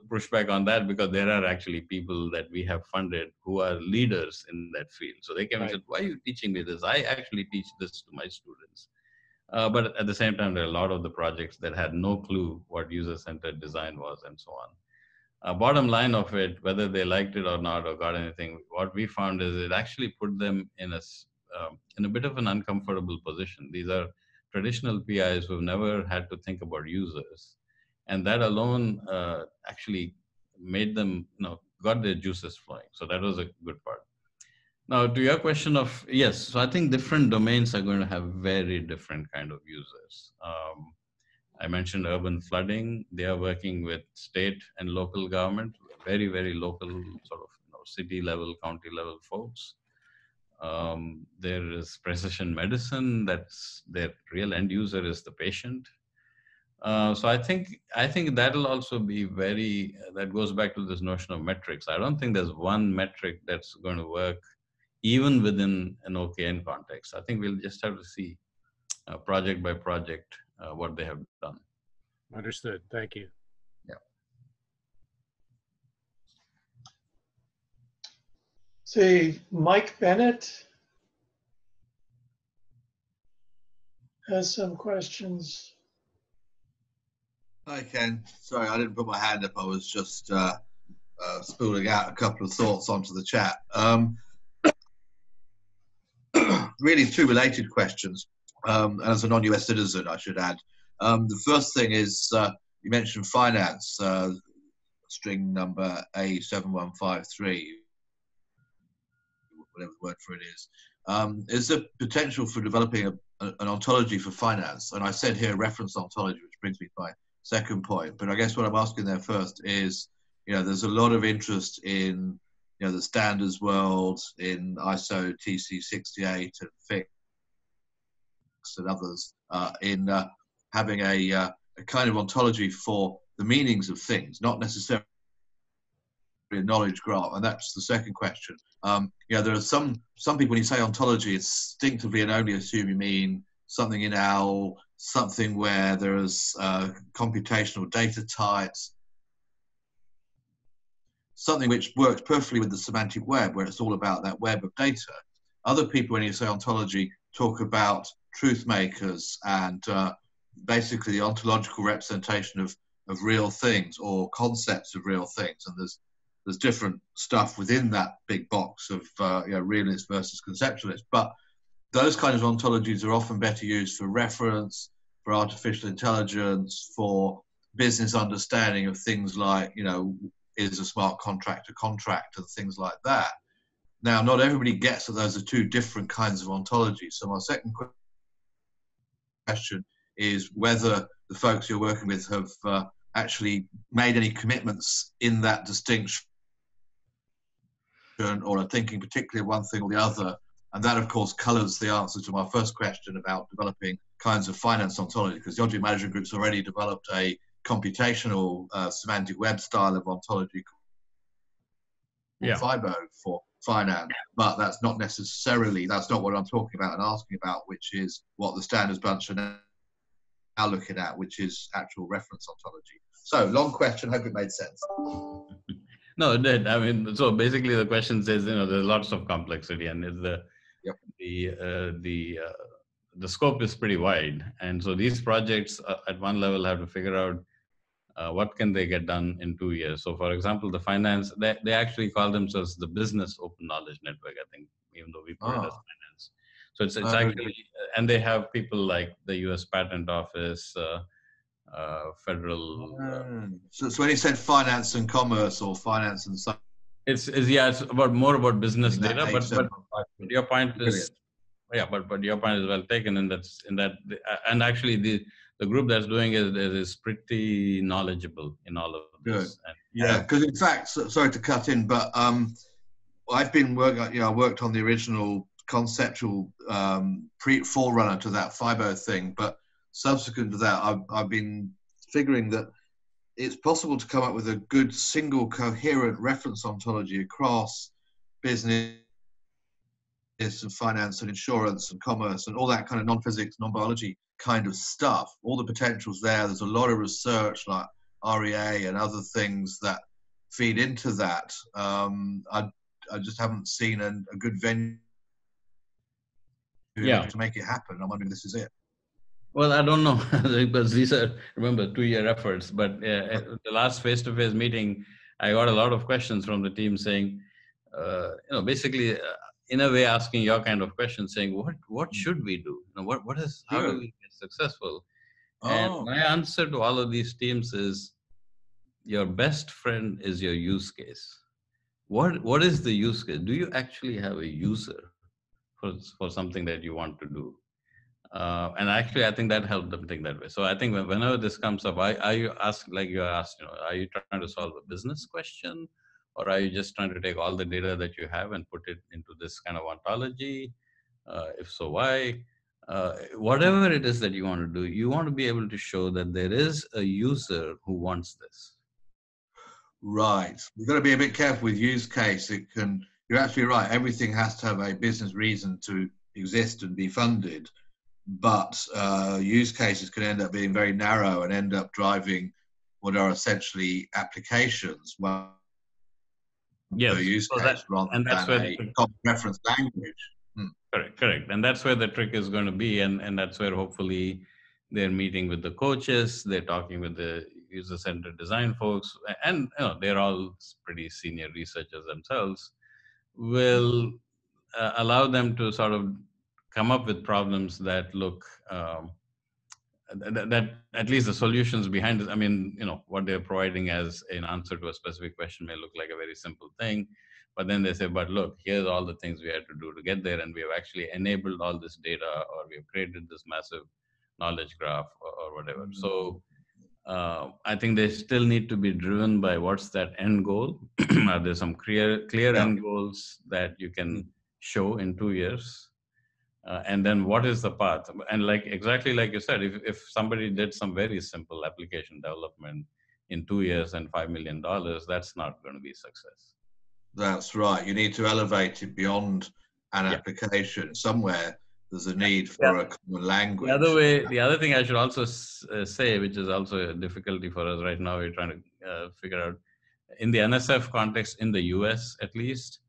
pushback on that because there are actually people that we have funded who are leaders in that field. So they came and said, "Why are you teaching me this? I actually teach this to my students." Uh, but at the same time, there are a lot of the projects that had no clue what user-centered design was, and so on. Uh, bottom line of it, whether they liked it or not or got anything, what we found is it actually put them in a um, in a bit of an uncomfortable position. These are traditional PIs who've never had to think about users, and that alone uh, actually made them, you know, got their juices flowing. So that was a good part. Now, to your question of yes, so I think different domains are going to have very different kind of users. Um, I mentioned urban flooding. They are working with state and local government, very very local sort of you know, city level, county level folks. Um, there is precision medicine. That's their real end user is the patient. Uh, so I think I think that'll also be very. That goes back to this notion of metrics. I don't think there's one metric that's going to work, even within an OKN context. I think we'll just have to see, uh, project by project, uh, what they have done. Understood. Thank you. See, Mike Bennett has some questions. Hi, Ken. Sorry, I didn't put my hand up. I was just uh, uh, spooling out a couple of thoughts onto the chat. Um, really, two related questions. Um, and as a non-US citizen, I should add. Um, the first thing is uh, you mentioned finance, uh, string number A7153, whatever the word for it is. Um, is there potential for developing a, a- an ontology for finance? And I said here reference ontology, which brings me to my second point. But I guess what I'm asking there first is, you know, there's a lot of interest in, you know, the standards world, in ISO TC68 and FIX and others, uh, in uh, having a, uh, a kind of ontology for the meanings of things, not necessarily knowledge graph. And that's the second question. Um, there are some some people when you say ontology, instinctively and only assume you mean something in OWL something where there is uh, computational data types, something which works perfectly with the semantic web, where it's all about that web of data. Other people, when you say ontology, talk about truth makers and uh, basically the ontological representation of, of real things or concepts of real things. And there's there's different stuff within that big box of uh, you know, realist versus conceptualist. But those kinds of ontologies are often better used for reference, for artificial intelligence, for business understanding of things like, you know, is a smart contract a contract and things like that. Now, not everybody gets that those are two different kinds of ontologies. So my second question is whether the folks you're working with have uh, actually made any commitments in that distinction or are thinking particularly one thing or the other. And that, of course, colors the answer to my first question about developing kinds of finance ontology, because the Object Management Group's already developed a computational uh, semantic web style of ontology yeah. FIBO for finance, but that's not necessarily, that's not what I'm talking about and asking about, which is what the standards bunch are now looking at, which is actual reference ontology. So, long question, hope it made sense. No, it did. I mean, so basically the question says, you know, there's lots of complexity and is the, yep. the, uh, the, uh, the scope is pretty wide. And so these projects uh, at one level have to figure out uh, what can they get done in two years. So for example, the finance, they, they actually call themselves the business open knowledge network, I think, even though we put oh. it as ah. finance. So it's, it's actually, and they have people like the US Patent Office, uh, uh, federal. Mm. So, so when you said finance and commerce or finance and stuff, it's, it's yeah, it's about more about business data. But, but your point is yeah, but but your point is well taken, and that's in that and actually the the group that's doing it is pretty knowledgeable in all of this. And, yeah, because in fact, so, sorry to cut in, but um, I've been working. You know, I worked on the original conceptual um, pre forerunner to that FIBO thing, but subsequent to that, I've, I've been figuring that it's possible to come up with a good single coherent reference ontology across business and finance and insurance and commerce and all that kind of non-physics, non-biology kind of stuff. All the potentials there. There's a lot of research like REA and other things that feed into that. Um, I, I just haven't seen a, a good venue yeah. to make it happen. I'm wondering if this is it. Well, I don't know because these are remember two-year efforts. But uh, the last face-to-face meeting, I got a lot of questions from the team saying, uh, you know, basically, uh, in a way, asking your kind of question, saying, "What what hmm. should we do? You know, what what is how do we get successful?" Oh. And my answer to all of these teams is, your best friend is your use case. What what is the use case? Do you actually have a user for for something that you want to do? Uh, and actually, I think that helped them think that way. So I think whenever this comes up, I, are you ask like you asked, you know, are you trying to solve a business question, or are you just trying to take all the data that you have and put it into this kind of ontology? Uh, if so, why? Uh, whatever it is that you want to do, you want to be able to show that there is a user who wants this. Right. You've got to be a bit careful with use case. It can. You're absolutely right. Everything has to have a business reason to exist and be funded but uh, use cases can end up being very narrow and end up driving what are essentially applications. Well, yes, use so case rather and that's than where a the, reference language. Hmm. Correct, correct, and that's where the trick is going to be, and and that's where hopefully they're meeting with the coaches, they're talking with the user-centered design folks, and you know they're all pretty senior researchers themselves. Will uh, allow them to sort of come up with problems that look um, that, that, at least the solutions behind it i mean you know what they're providing as an answer to a specific question may look like a very simple thing but then they say but look here's all the things we had to do to get there and we have actually enabled all this data or we have created this massive knowledge graph or, or whatever mm-hmm. so uh, I think they still need to be driven by what's that end goal. Are there some clear clear yeah. end goals that you can mm-hmm. show in two years? Uh, and then what is the path and like exactly like you said if, if somebody did some very simple application development in two years and five million dollars that's not going to be success that's right you need to elevate it beyond an yeah. application somewhere there's a need for yeah. a common language. The other way, the other thing I should also uh, say, which is also a difficulty for us right now, we're trying to uh, figure out in the NSF context in the US at least,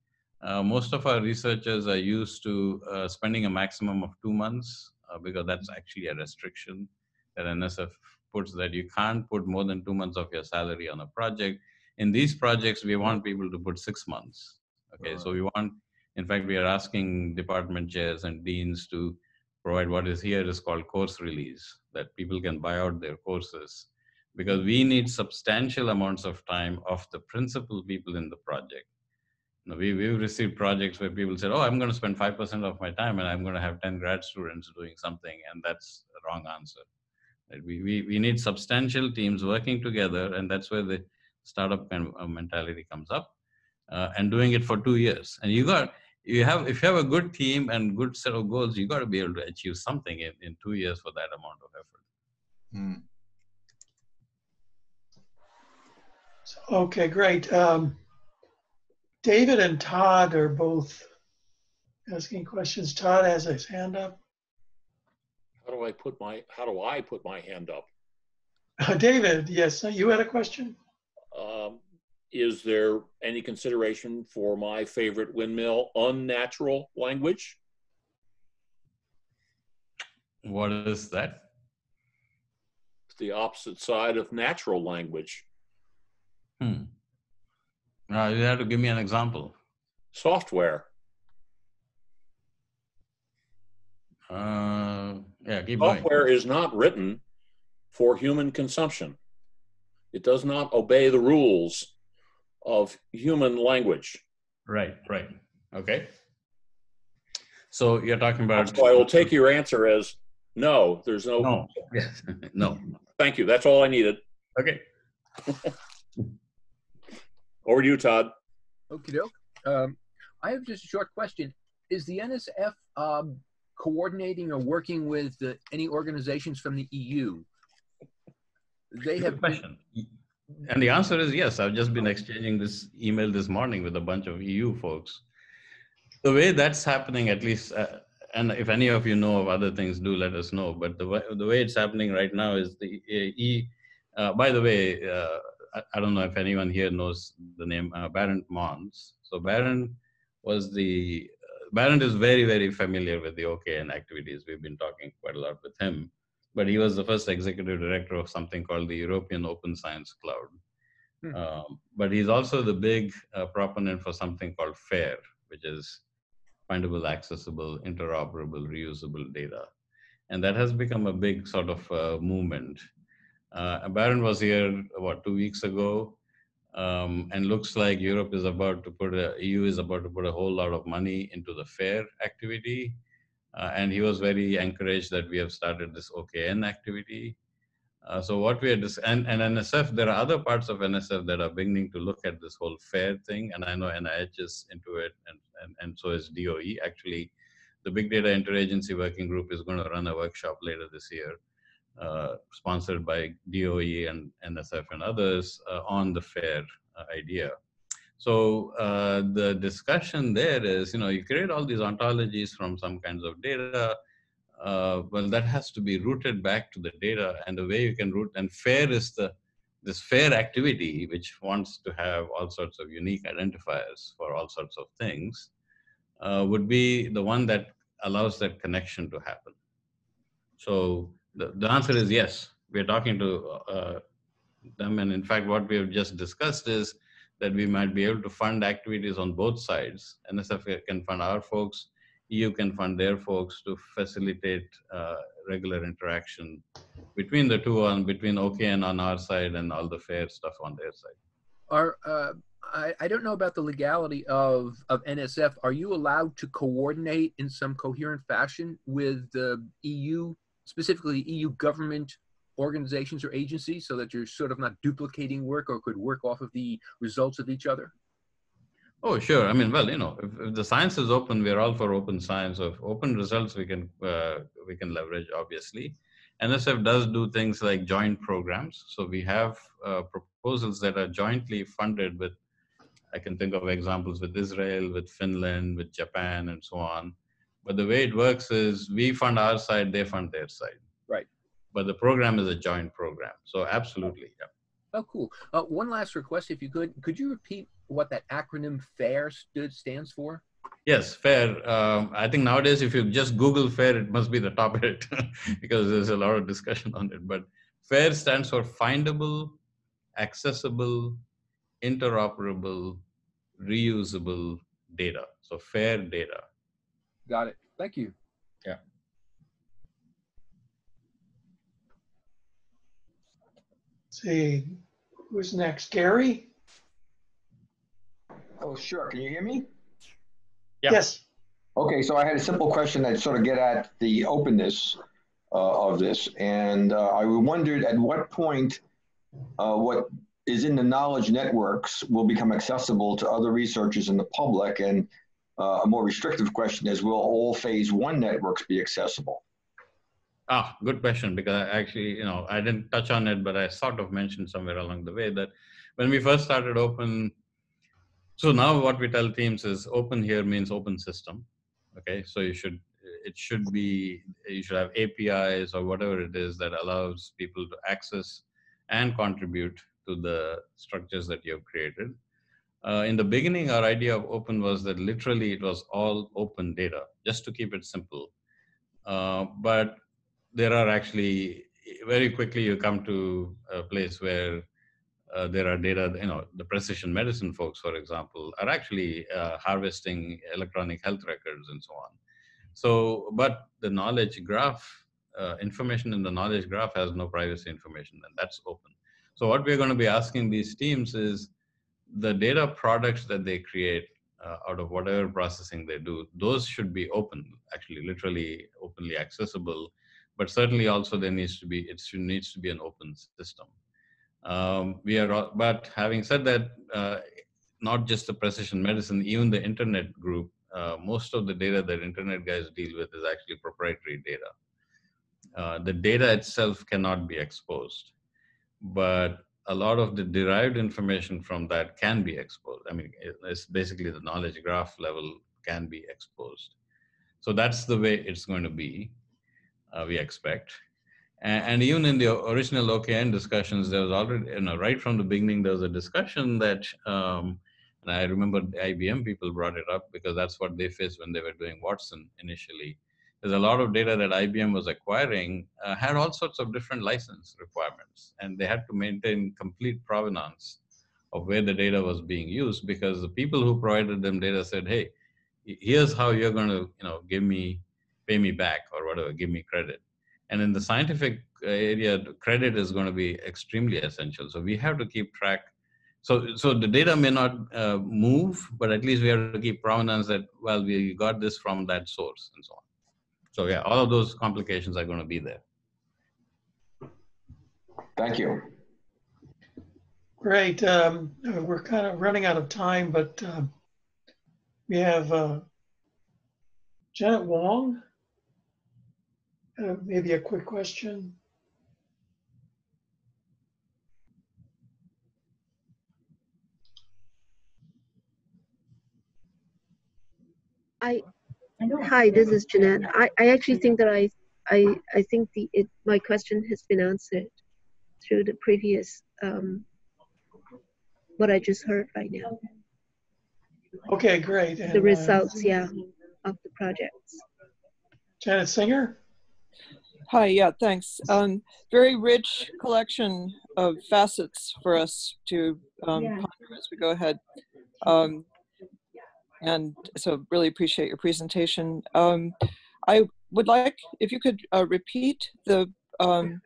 uh, most of our researchers are used to uh, spending a maximum of two months uh, because that's actually a restriction that NSF puts that you can't put more than two months of your salary on a project. In these projects, we want people to put six months. Okay, right. so we want, in fact, we are asking department chairs and deans to provide what is here is called course release, that people can buy out their courses because we need substantial amounts of time of the principal people in the project. You know, we, we've received projects where people said, oh, I'm going to spend 5% of my time and I'm going to have 10 grad students doing something. And that's the wrong answer. We, we, we need substantial teams working together, and that's where the startup kind of mentality comes up. Uh, and doing it for two years. And you got you have if you have a good team and good set of goals, you got to be able to achieve something in, in two years for that amount of effort. Mm. Okay, great. Um, David and Todd are both asking questions. Todd has his hand up. How do I put my How do I put my hand up? Uh, David, yes, you had a question. Um, is there any consideration for my favorite windmill, unnatural language? What is that? It's the opposite side of natural language. Uh, you have to give me an example. Software. Uh, yeah, keep Software going. is not written for human consumption. It does not obey the rules of human language. Right, right. Okay. So you're talking about. So I will take your answer as no, there's no. No. Yes. no. Thank you. That's all I needed. Okay. Over to you, Todd. Okie doke. Um, I have just a short question. Is the NSF um, coordinating or working with uh, any organizations from the EU? They have question. And the answer is yes. I've just been exchanging this email this morning with a bunch of EU folks. The way that's happening, at least, uh, and if any of you know of other things, do let us know. But the way, the way it's happening right now is the E. Uh, by the way, uh, I, don't know if anyone here knows the name uh, Barend Mons. So Barend was the uh, Barend is very very familiar with the OKN activities. We've been talking quite a lot with him, but he was the first executive director of something called the European Open Science Cloud. Hmm. Um, but he's also the big uh, proponent for something called FAIR, which is findable, accessible, interoperable, reusable data. And that has become a big sort of uh, movement. Uh, Barend was here about two weeks ago, um, and looks like Europe is about to put a EU is about to put a whole lot of money into the fair activity, uh, and he was very encouraged that we have started this OKN activity. Uh, so what we are dis- and, and NSF, there are other parts of NSF that are beginning to look at this whole fair thing, and I know NIH is into it, and, and, and so is DOE. Actually, the Big Data Interagency Working Group is going to run a workshop later this year sponsored by DOE and NSF and others uh, on the FAIR uh, idea. So uh, the discussion there is, you know, you create all these ontologies from some kinds of data. Uh, well, that has to be rooted back to the data, and the way you can root and FAIR is the this FAIR activity, which wants to have all sorts of unique identifiers for all sorts of things, uh, would be the one that allows that connection to happen. So the, the answer is yes. We're talking to uh, them, and in fact, what we have just discussed is that we might be able to fund activities on both sides. NSF can fund our folks, EU can fund their folks to facilitate uh, regular interaction between the two, on between OKN on our side and all the fair stuff on their side. Are uh, I, I don't know about the legality of of NSF. Are you allowed to coordinate in some coherent fashion with the EU specifically EU government organizations or agencies so that you're sort of not duplicating work or could work off of the results of each other? Oh, sure. I mean, well, you know, if, if the science is open, we're all for open science. Of open results, we can uh, we can leverage obviously. NSF does do things like joint programs. So we have uh, proposals that are jointly funded with. I can think of examples with Israel, with Finland, with Japan, and so on But the way it works is we fund our side, they fund their side. Right. But the program is a joint program. So absolutely, yeah. Oh, cool. Uh, one last request, if you could, could you repeat what that acronym FAIR stood stands for? Yes, FAIR. Um, I think nowadays, if you just Google FAIR, it must be the top hit because there's a lot of discussion on it. But FAIR stands for Findable, Accessible, Interoperable, Reusable Data. So FAIR data. Got it. Thank you. Yeah. see, who's next? Gary? Oh, sure. Can you hear me? Yeah. Yes. Okay, so I had a simple question that sort of get at the openness uh, of this, and uh, I wondered at what point uh, what is in the knowledge networks will become accessible to other researchers and the public, and uh, a more restrictive question is, will all phase one networks be accessible? Ah, good question. Because I actually, you know, I didn't touch on it, but I sort of mentioned somewhere along the way that when we first started open, so now what we tell teams is open here means open system. Okay, so you should it should be you should have APIs or whatever it is that allows people to access and contribute to the structures that you have created. Uh, in the beginning, our idea of open was that literally it was all open data, just to keep it simple. Uh, but there are actually very quickly you come to a place where uh, there are data, you know, the precision medicine folks, for example, are actually uh, harvesting electronic health records and so on. So, but the knowledge graph, uh, information in the knowledge graph has no privacy information, and that's open. So, what we're going to be asking these teams is the data products that they create uh, out of whatever processing they do, those should be open, actually, literally openly accessible. But certainly, also there needs to be it should, needs to be an open system. Um, we are, but having said that, uh, not just the precision medicine, even the internet group, uh, most of the data that internet guys deal with is actually proprietary data. Uh, the data itself cannot be exposed, but a lot of the derived information from that can be exposed. I mean, it's basically the knowledge graph level can be exposed. So that's the way it's going to be, uh, we expect. And, and, even in the original OKN discussions, there was already, you know, right from the beginning, there was a discussion that, um, and I remember IBM people brought it up because that's what they faced when they were doing Watson initially. There's a lot of data that IBM was acquiring uh, had all sorts of different license requirements, and they had to maintain complete provenance of where the data was being used because the people who provided them data said, "Hey, here's how you're going to, you know, give me, pay me back or whatever, give me credit." And in the scientific area, credit is going to be extremely essential. So we have to keep track. So, so the data may not uh, move, but at least we have to keep provenance that well, we got this from that source and so on. So yeah, all of those complications are going to be there. Thank you. Great. Um, we're kind of running out of time, but uh, we have uh, Janet Wong. Uh, maybe a quick question. I Hi, this is Jeanette. I, I actually think that I I I think the it my question has been answered through the previous um, what I just heard right now. Okay, great. And, the results, uh, yeah, of the projects. Janet Singer. Hi, yeah, thanks. Um, very rich collection of facets for us to um, yeah. ponder as we go ahead. Um, and so really appreciate your presentation. Um, I would like if you could uh, repeat the um,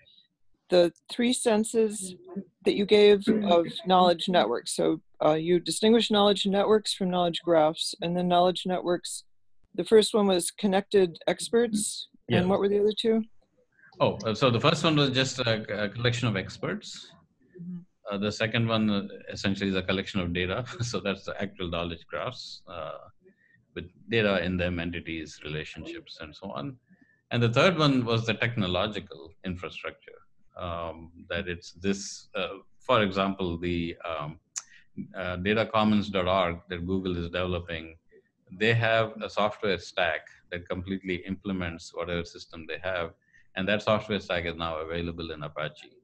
the three senses that you gave of knowledge networks. So uh, you distinguish knowledge networks from knowledge graphs, and then knowledge networks. The first one was connected experts, yeah. and what were the other two? Oh, so the first one was just a, a collection of experts. Mm-hmm. Uh, the second one uh, essentially is a collection of data. so that's the actual knowledge graphs uh, with data in them, entities, relationships, and so on. And the third one was the technological infrastructure. Um, that it's this, uh, for example, the um, uh, datacommons.org that Google is developing. they have a software stack that completely implements whatever system they have. And that software stack is now available in Apache.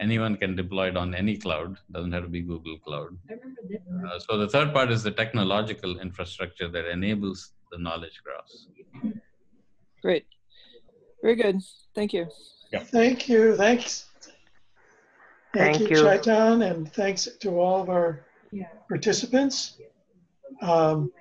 Anyone can deploy it on any cloud, doesn't have to be Google Cloud. Uh, so the third part is the technological infrastructure that enables the knowledge graphs. Great. Very good. Thank you. Thank you, thanks. Thank Thank you, you. Chaitan, and thanks to all of our participants. Um,